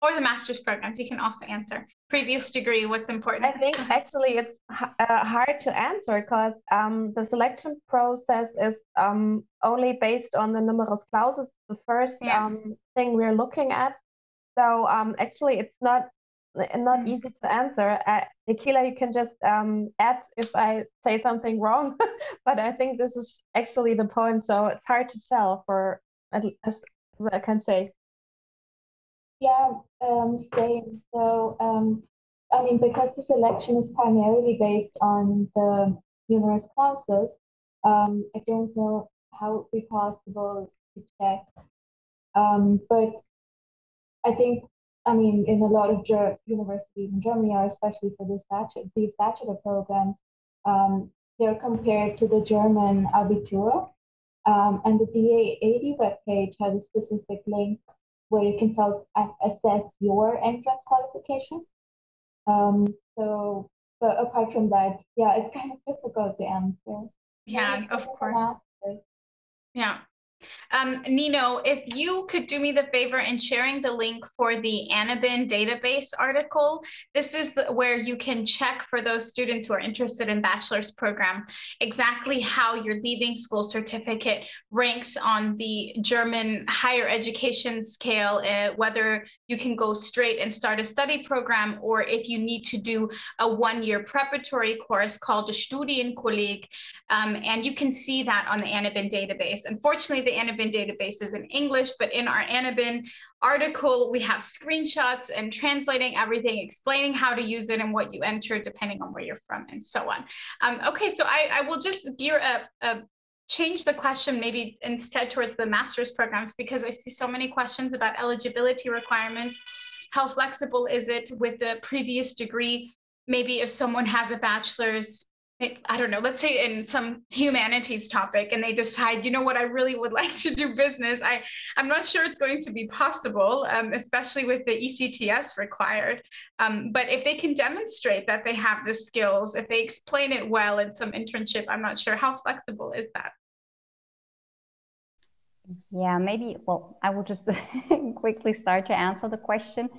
Or the master's programs, you can also answer. Previous degree, what's important? I think actually it's uh, hard to answer because um, the selection process is um, only based on the numerus clausus, the first yeah. um, thing we're looking at. So um, actually it's not not mm. easy to answer. Uh, Nikila, you can just um, add if I say something wrong, but I think this is actually the point. So it's hard to tell for as, as I can say. Yeah, um, same. So, um, I mean, because the selection is primarily based on the numerus clausus, um, I don't know how it would be possible to check. Um, but I think I mean, in a lot of ger- universities in Germany, are especially for this bachelor, these bachelor programs, um, they're compared to the German Abitur. Um, and the DAAD webpage has a specific link where you can self assess your entrance qualification. Um, so, but apart from that, yeah, it's kind of difficult to answer. Yeah, of course. Yeah. Um, Nino, if you could do me the favor in sharing the link for the Anabin database article, this is the, where you can check for those students who are interested in bachelor's program exactly how your leaving school certificate ranks on the German higher education scale, uh, whether you can go straight and start a study program or if you need to do a one-year preparatory course called a Studienkolleg, um, and you can see that on the Anabin database. Unfortunately, the Anabin database is in English, but in our Anabin article, we have screenshots and translating everything, explaining how to use it and what you enter depending on where you're from and so on. Um, okay, so I, I will just gear up, uh, change the question maybe instead towards the master's programs because I see so many questions about eligibility requirements. How flexible is it with the previous degree? Maybe if someone has a bachelor's I don't know, let's say in some humanities topic and they decide, you know what, I really would like to do business. I, I'm not sure it's going to be possible, um, especially with the ECTS required. Um, but if they can demonstrate that they have the skills, if they explain it well in some internship, I'm not sure how flexible is that. Yeah, maybe, well, I will just quickly start to answer the question.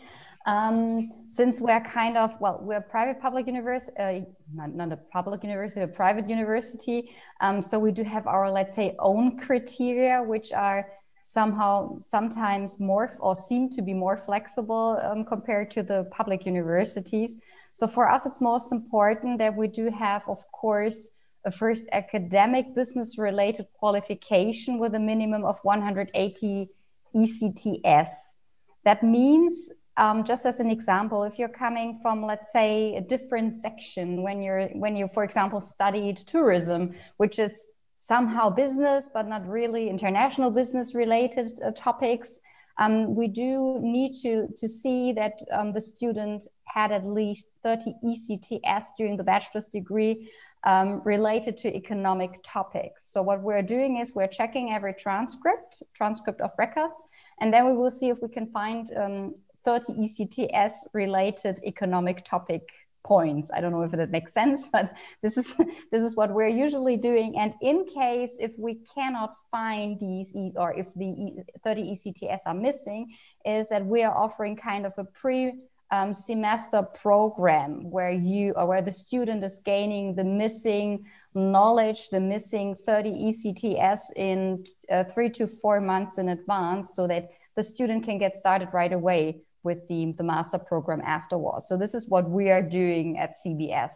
Um, since we're kind of, well, we're a private public university, uh, not, not a public university, a private university. Um, so we do have our, let's say, own criteria, which are somehow sometimes more or seem to be more flexible um, compared to the public universities. So for us, it's most important that we do have, of course, a first academic business related qualification with a minimum of 180 ECTS. That means um, just as an example, if you're coming from, let's say, a different section, when you're when you, for example, studied tourism, which is somehow business but not really international business related uh, topics, um, we do need to to see that um, the student had at least 30 ECTS during the bachelor's degree um, related to economic topics. So what we're doing is we're checking every transcript, transcript of records, and then we will see if we can find um, 30 ECTS related economic topic points. I don't know if that makes sense, but this is this is what we're usually doing. And in case if we cannot find these or if the 30 ECTS are missing, is that we are offering kind of a pre um, semester program where you or where the student is gaining the missing knowledge, the missing 30 ECTS in uh, three to four months in advance, so that the student can get started right away with the, the master program afterwards. So this is what we are doing at CBS.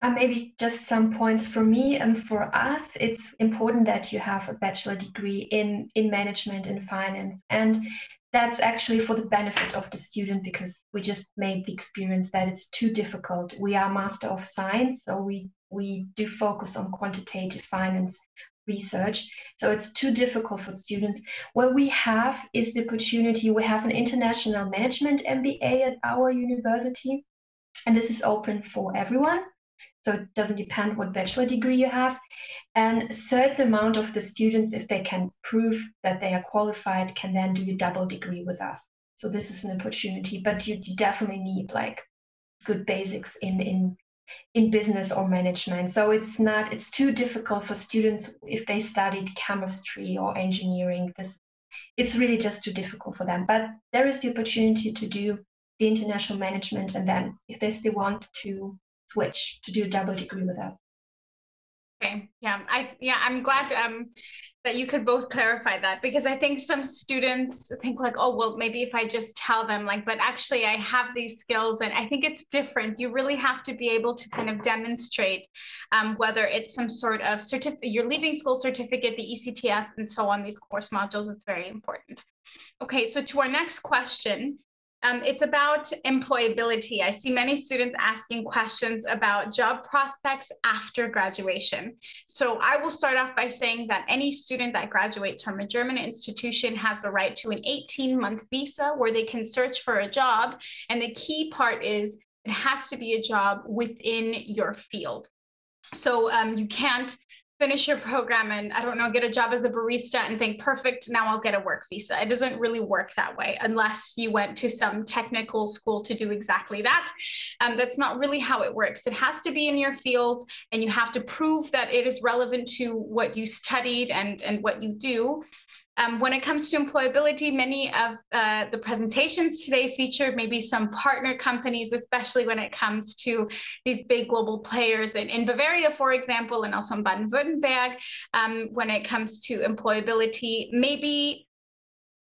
Uh, maybe just some points for me and for us. It's important that you have a bachelor degree in in management and finance, and that's actually for the benefit of the student because we just made the experience that it's too difficult. We are master of science, so we we do focus on quantitative finance research. So it's too difficult for students. What we have is the opportunity, we have an international management MBA at our university, and this is open for everyone. So it doesn't depend what bachelor degree you have. And a certain amount of the students, if they can prove that they are qualified, can then do a double degree with us. So this is an opportunity, but you, you definitely need like good basics in in in business or management. So it's not it's too difficult for students if they studied chemistry or engineering. This it's really just too difficult for them. But there is the opportunity to do the international management and then if they still want to switch to do a double degree with us. Okay. Yeah. I yeah, I'm glad um that you could both clarify that because I think some students think like, oh well, maybe if I just tell them like, but actually I have these skills and I think it's different. You really have to be able to kind of demonstrate um, whether it's some sort of certificate, your leaving school certificate, the ECTS, and so on. These course modules. It's very important. Okay. So to our next question. Um, it's about employability. I see many students asking questions about job prospects after graduation. So I will start off by saying that any student that graduates from a German institution has a right to an 18 month visa where they can search for a job. And the key part is it has to be a job within your field. So um, you can't finish your program and I don't know, get a job as a barista and think, perfect, now I'll get a work visa. It doesn't really work that way unless you went to some technical school to do exactly that. Um, that's not really how it works. It has to be in your field and you have to prove that it is relevant to what you studied and, and what you do. Um, when it comes to employability, many of uh, the presentations today featured maybe some partner companies, especially when it comes to these big global players in, in Bavaria, for example, and also in Baden-Württemberg. Um, when it comes to employability, maybe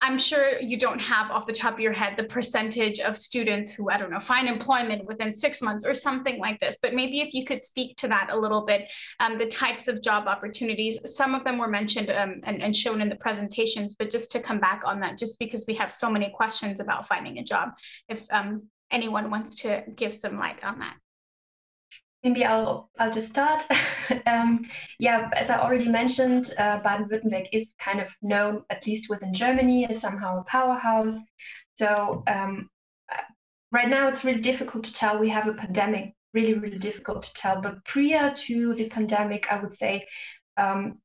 I'm sure you don't have off the top of your head the percentage of students who, I don't know, find employment within six months or something like this. But maybe if you could speak to that a little bit, um, the types of job opportunities, some of them were mentioned um, and, and shown in the presentations, but just to come back on that, just because we have so many questions about finding a job, if um, anyone wants to give some light on that maybe I'll I'll just start. um, yeah, as I already mentioned, uh, Baden-Württemberg is kind of known, at least within Germany, as somehow a powerhouse. So um, uh, right now it's really difficult to tell. We have a pandemic, really really difficult to tell. But prior to the pandemic, I would say. Um,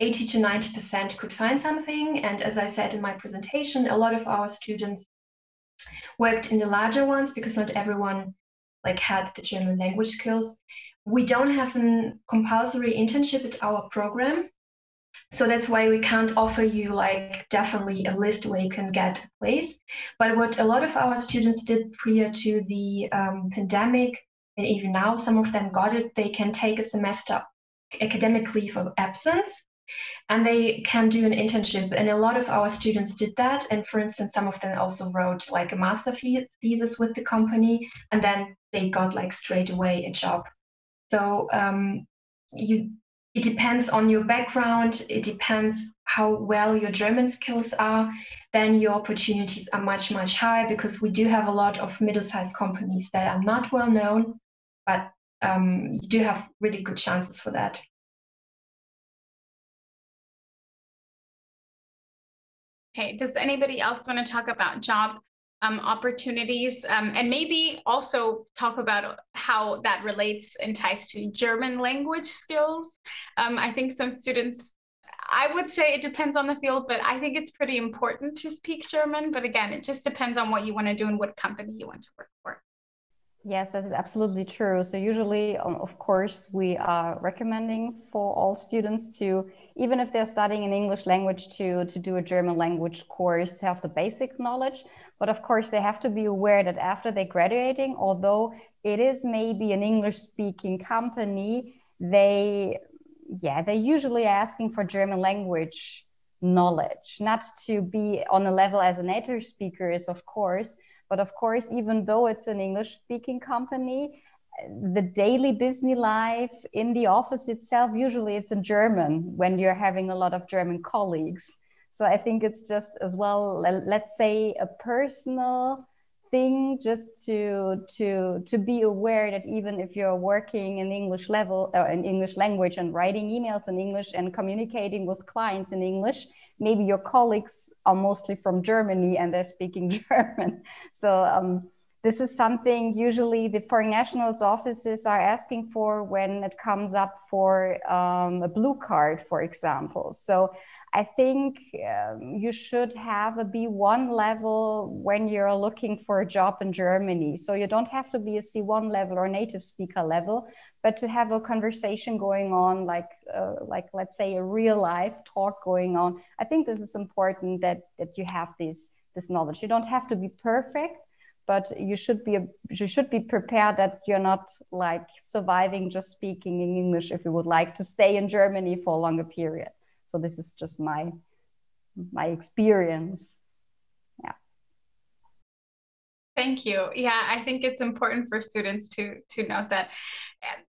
80 to 90% could find something. And as I said in my presentation, a lot of our students worked in the larger ones because not everyone like had the German language skills. We don't have a compulsory internship at our program. So that's why we can't offer you like definitely a list where you can get a place. But what a lot of our students did prior to the um, pandemic, and even now some of them got it, they can take a semester academic leave of absence and they can do an internship and a lot of our students did that and for instance some of them also wrote like a master thesis with the company and then they got like straight away a job. So um, you it depends on your background it depends how well your german skills are then your opportunities are much much higher because we do have a lot of middle-sized companies that are not well known but um, you do have really good chances for that. Okay, does anybody else want to talk about job um, opportunities um, and maybe also talk about how that relates and ties to German language skills? Um, I think some students, I would say it depends on the field, but I think it's pretty important to speak German. But again, it just depends on what you want to do and what company you want to work for. Yes, that is absolutely true. So usually, um, of course, we are recommending for all students to, even if they're studying an English language, to to do a German language course to have the basic knowledge. But of course, they have to be aware that after they're graduating, although it is maybe an English-speaking company, they, yeah, they're usually asking for German language knowledge, not to be on a level as a native speaker is, of course but of course, even though it's an English speaking company, the daily business life in the office itself, usually it's in German when you're having a lot of German colleagues. So I think it's just as well, let's say, a personal thing just to to to be aware that even if you're working in English level uh, in English language and writing emails in English and communicating with clients in English, maybe your colleagues are mostly from Germany and they're speaking German. So um, this is something usually the foreign nationals offices are asking for when it comes up for um, a blue card, for example. So I think um, you should have a B1 level when you're looking for a job in Germany. So you don't have to be a C1 level or native speaker level, but to have a conversation going on, like uh, like let's say a real life talk going on. I think this is important that that you have this this knowledge. You don't have to be perfect, but you should be you should be prepared that you're not like surviving just speaking in english if you would like to stay in germany for a longer period so this is just my my experience thank you yeah i think it's important for students to to note that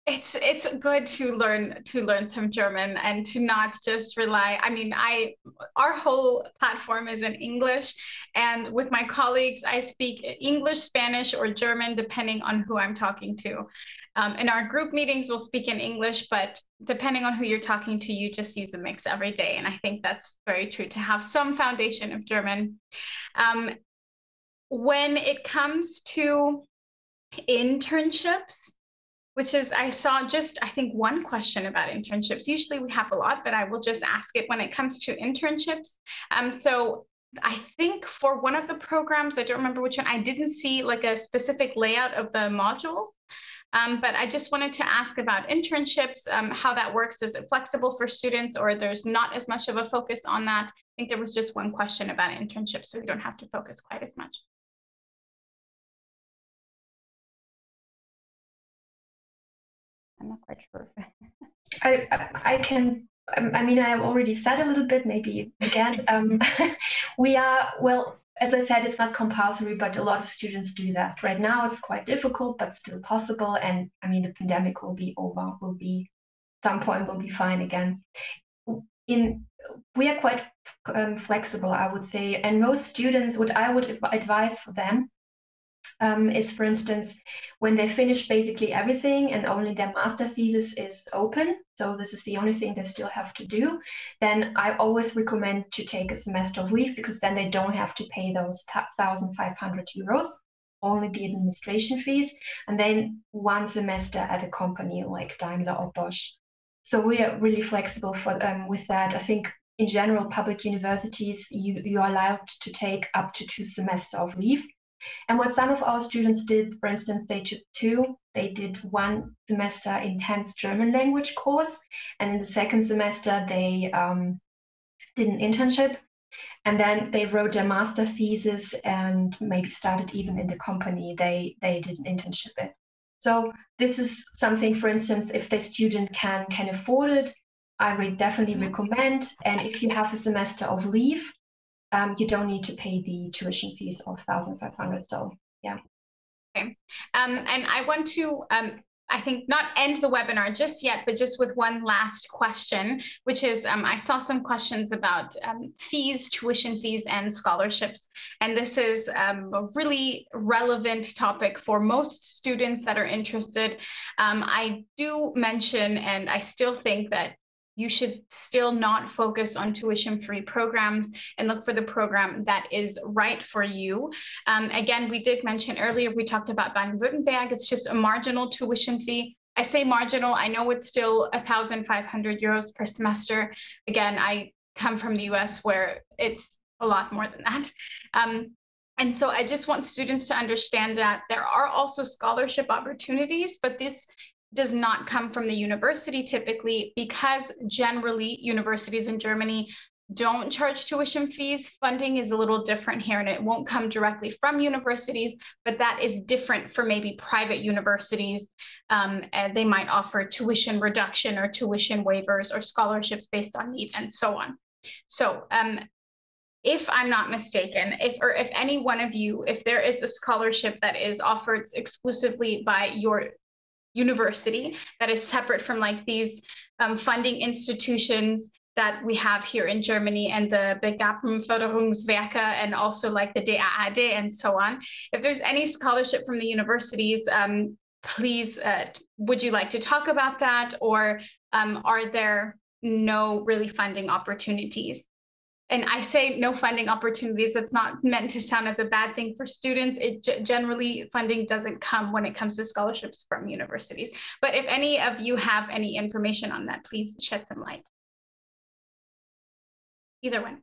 it's it's good to learn to learn some German and to not just rely. I mean, I our whole platform is in English, and with my colleagues, I speak English, Spanish, or German depending on who I'm talking to. Um, in our group meetings, we'll speak in English, but depending on who you're talking to, you just use a mix every day. And I think that's very true to have some foundation of German. Um, when it comes to internships, which is I saw just I think one question about internships. Usually we have a lot, but I will just ask it when it comes to internships. Um, so I think for one of the programs, I don't remember which one, I didn't see like a specific layout of the modules. Um, but I just wanted to ask about internships, um, how that works. Is it flexible for students or there's not as much of a focus on that? I think there was just one question about internships, so we don't have to focus quite as much. I'm not quite sure. I I can. I mean, I have already said a little bit. Maybe again, um, we are well. As I said, it's not compulsory, but a lot of students do that. Right now, it's quite difficult, but still possible. And I mean, the pandemic will be over. Will be some point will be fine again. In we are quite um, flexible, I would say, and most students, what I would advise for them um, is, for instance, when they finish basically everything and only their master thesis is open, so this is the only thing they still have to do, then I always recommend to take a semester of leave because then they don't have to pay those 1,500 euros, only the administration fees, and then one semester at a company like Daimler or Bosch. So we are really flexible for um, with that. I think in general, public universities, you, you are allowed to take up to two semesters of leave and what some of our students did, for instance, they took two. They did one semester intense German language course, and in the second semester they um, did an internship, and then they wrote their master thesis and maybe started even in the company they they did an internship in. So this is something, for instance, if the student can can afford it, I would definitely recommend. And if you have a semester of leave, um, you don't need to pay the tuition fees of 1,500. So yeah. Okay. Um, and I want to, um, I think not end the webinar just yet, but just with one last question, which is um, I saw some questions about um, fees, tuition fees, and scholarships. And this is um, a really relevant topic for most students that are interested. Um, I do mention, and I still think that you should still not focus on tuition free programs and look for the program that is right for you. Um, again, we did mention earlier, we talked about Baden-Württemberg. It's just a marginal tuition fee. I say marginal, I know it's still 1,500 euros per semester. Again, I come from the US where it's a lot more than that. Um, and so I just want students to understand that there are also scholarship opportunities, but this does not come from the university typically because generally universities in Germany don't charge tuition fees. Funding is a little different here and it won't come directly from universities, but that is different for maybe private universities. Um, and they might offer tuition reduction or tuition waivers or scholarships based on need and so on. So um, if I'm not mistaken, if or if any one of you, if there is a scholarship that is offered exclusively by your university that is separate from like these um, funding institutions that we have here in Germany and the Begabtenförderungswerke and also like the DAAD and so on. If there's any scholarship from the universities, um, please, uh, would you like to talk about that or um, are there no really funding opportunities? And I say no funding opportunities. That's not meant to sound as a bad thing for students. It generally funding doesn't come when it comes to scholarships from universities. But if any of you have any information on that, please shed some light. Either one.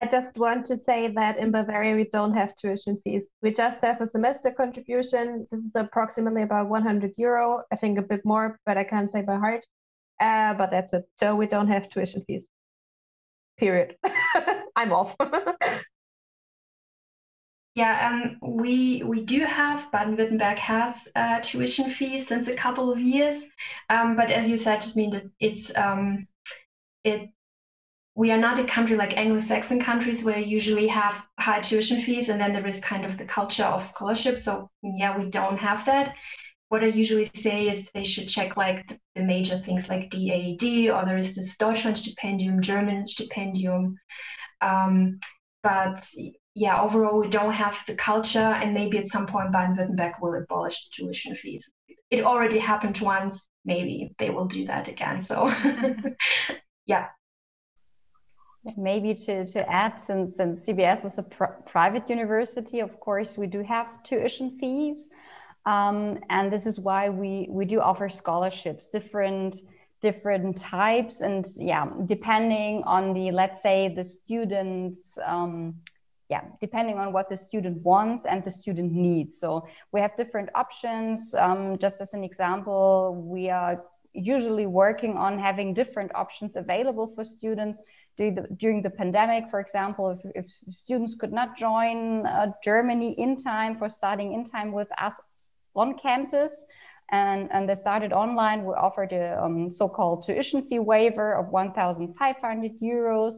I just want to say that in Bavaria, we don't have tuition fees. We just have a semester contribution. This is approximately about 100 euro, I think a bit more, but I can't say by heart. Uh, but that's it. So we don't have tuition fees period. I'm off. yeah, um, we we do have Baden-Württemberg has uh, tuition fees since a couple of years, um, but as you said, just mean that it's um, it. We are not a country like Anglo-Saxon countries where you usually have high tuition fees, and then there is kind of the culture of scholarship. So yeah, we don't have that what I usually say is they should check like the, the major things like DAAD or there is this Deutschlandstipendium, German stipendium. Um, but yeah, overall, we don't have the culture, and maybe at some point Baden-Württemberg will abolish the tuition fees. It already happened once. Maybe they will do that again. So, yeah. Maybe to, to add, since, since CBS is a pr private university, of course, we do have tuition fees. Um, and this is why we, we do offer scholarships, different different types and yeah depending on the let's say the students um, yeah depending on what the student wants and the student needs. So we have different options. Um, just as an example we are usually working on having different options available for students during the, during the pandemic. For example if, if students could not join uh, germany in time for starting in time with us on campus. And, and they started online. We offered a um, so-called tuition fee waiver of 1,500 euros,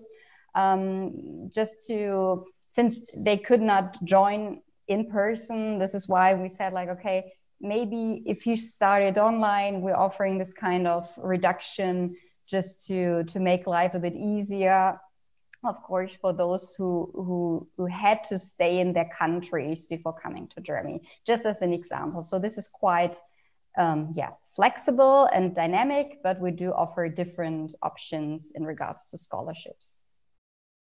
um, just to since they could not join in person. This is why we said like, okay, maybe if you started online, we're offering this kind of reduction just to to make life a bit easier of course, for those who, who, who had to stay in their countries before coming to Germany, just as an example. So this is quite, um, yeah, flexible and dynamic, but we do offer different options in regards to scholarships.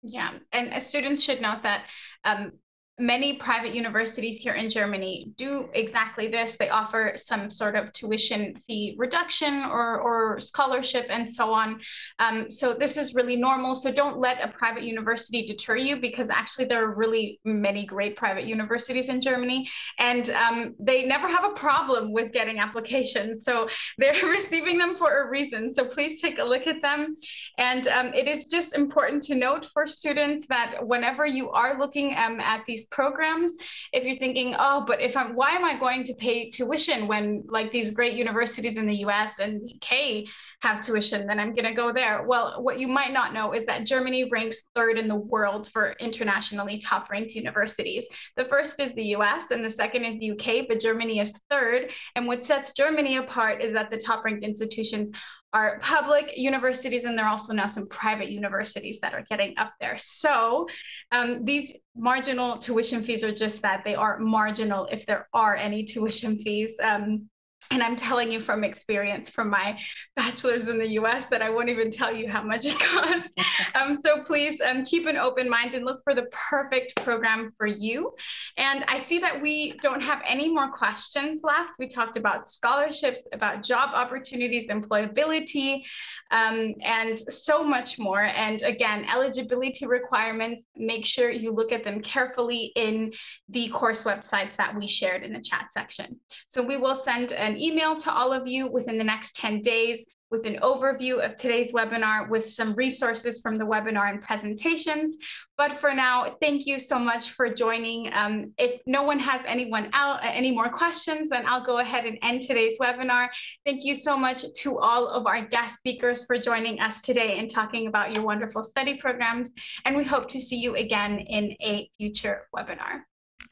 Yeah, and students should note that um, many private universities here in Germany do exactly this. They offer some sort of tuition fee reduction or, or scholarship and so on. Um, so this is really normal. So don't let a private university deter you because actually there are really many great private universities in Germany and um, they never have a problem with getting applications. So they're receiving them for a reason. So please take a look at them. And um, it is just important to note for students that whenever you are looking um, at these these programs if you're thinking oh but if i'm why am i going to pay tuition when like these great universities in the us and uk have tuition then i'm going to go there? Well what you might not know is that germany ranks third in the world for internationally top ranked universities. The first is the us and the second is the uk but germany is third. And what sets germany apart is that the top ranked institutions are public universities, and there are also now some private universities that are getting up there. So um, these marginal tuition fees are just that they are marginal if there are any tuition fees. Um, and I'm telling you from experience from my bachelor's in the US that I won't even tell you how much it costs. um, so please um, keep an open mind and look for the perfect program for you. And I see that we don't have any more questions left. We talked about scholarships, about job opportunities, employability, um, and so much more. And again, eligibility requirements, make sure you look at them carefully in the course websites that we shared in the chat section. So we will send an an email to all of you within the next 10 days with an overview of today's webinar with some resources from the webinar and presentations. But for now, thank you so much for joining. Um, if no one has anyone out, any more questions, then I'll go ahead and end today's webinar. Thank you so much to all of our guest speakers for joining us today and talking about your wonderful study programs. And we hope to see you again in a future webinar.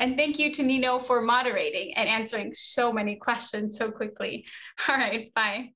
And thank you to Nino for moderating and answering so many questions so quickly. All right, bye.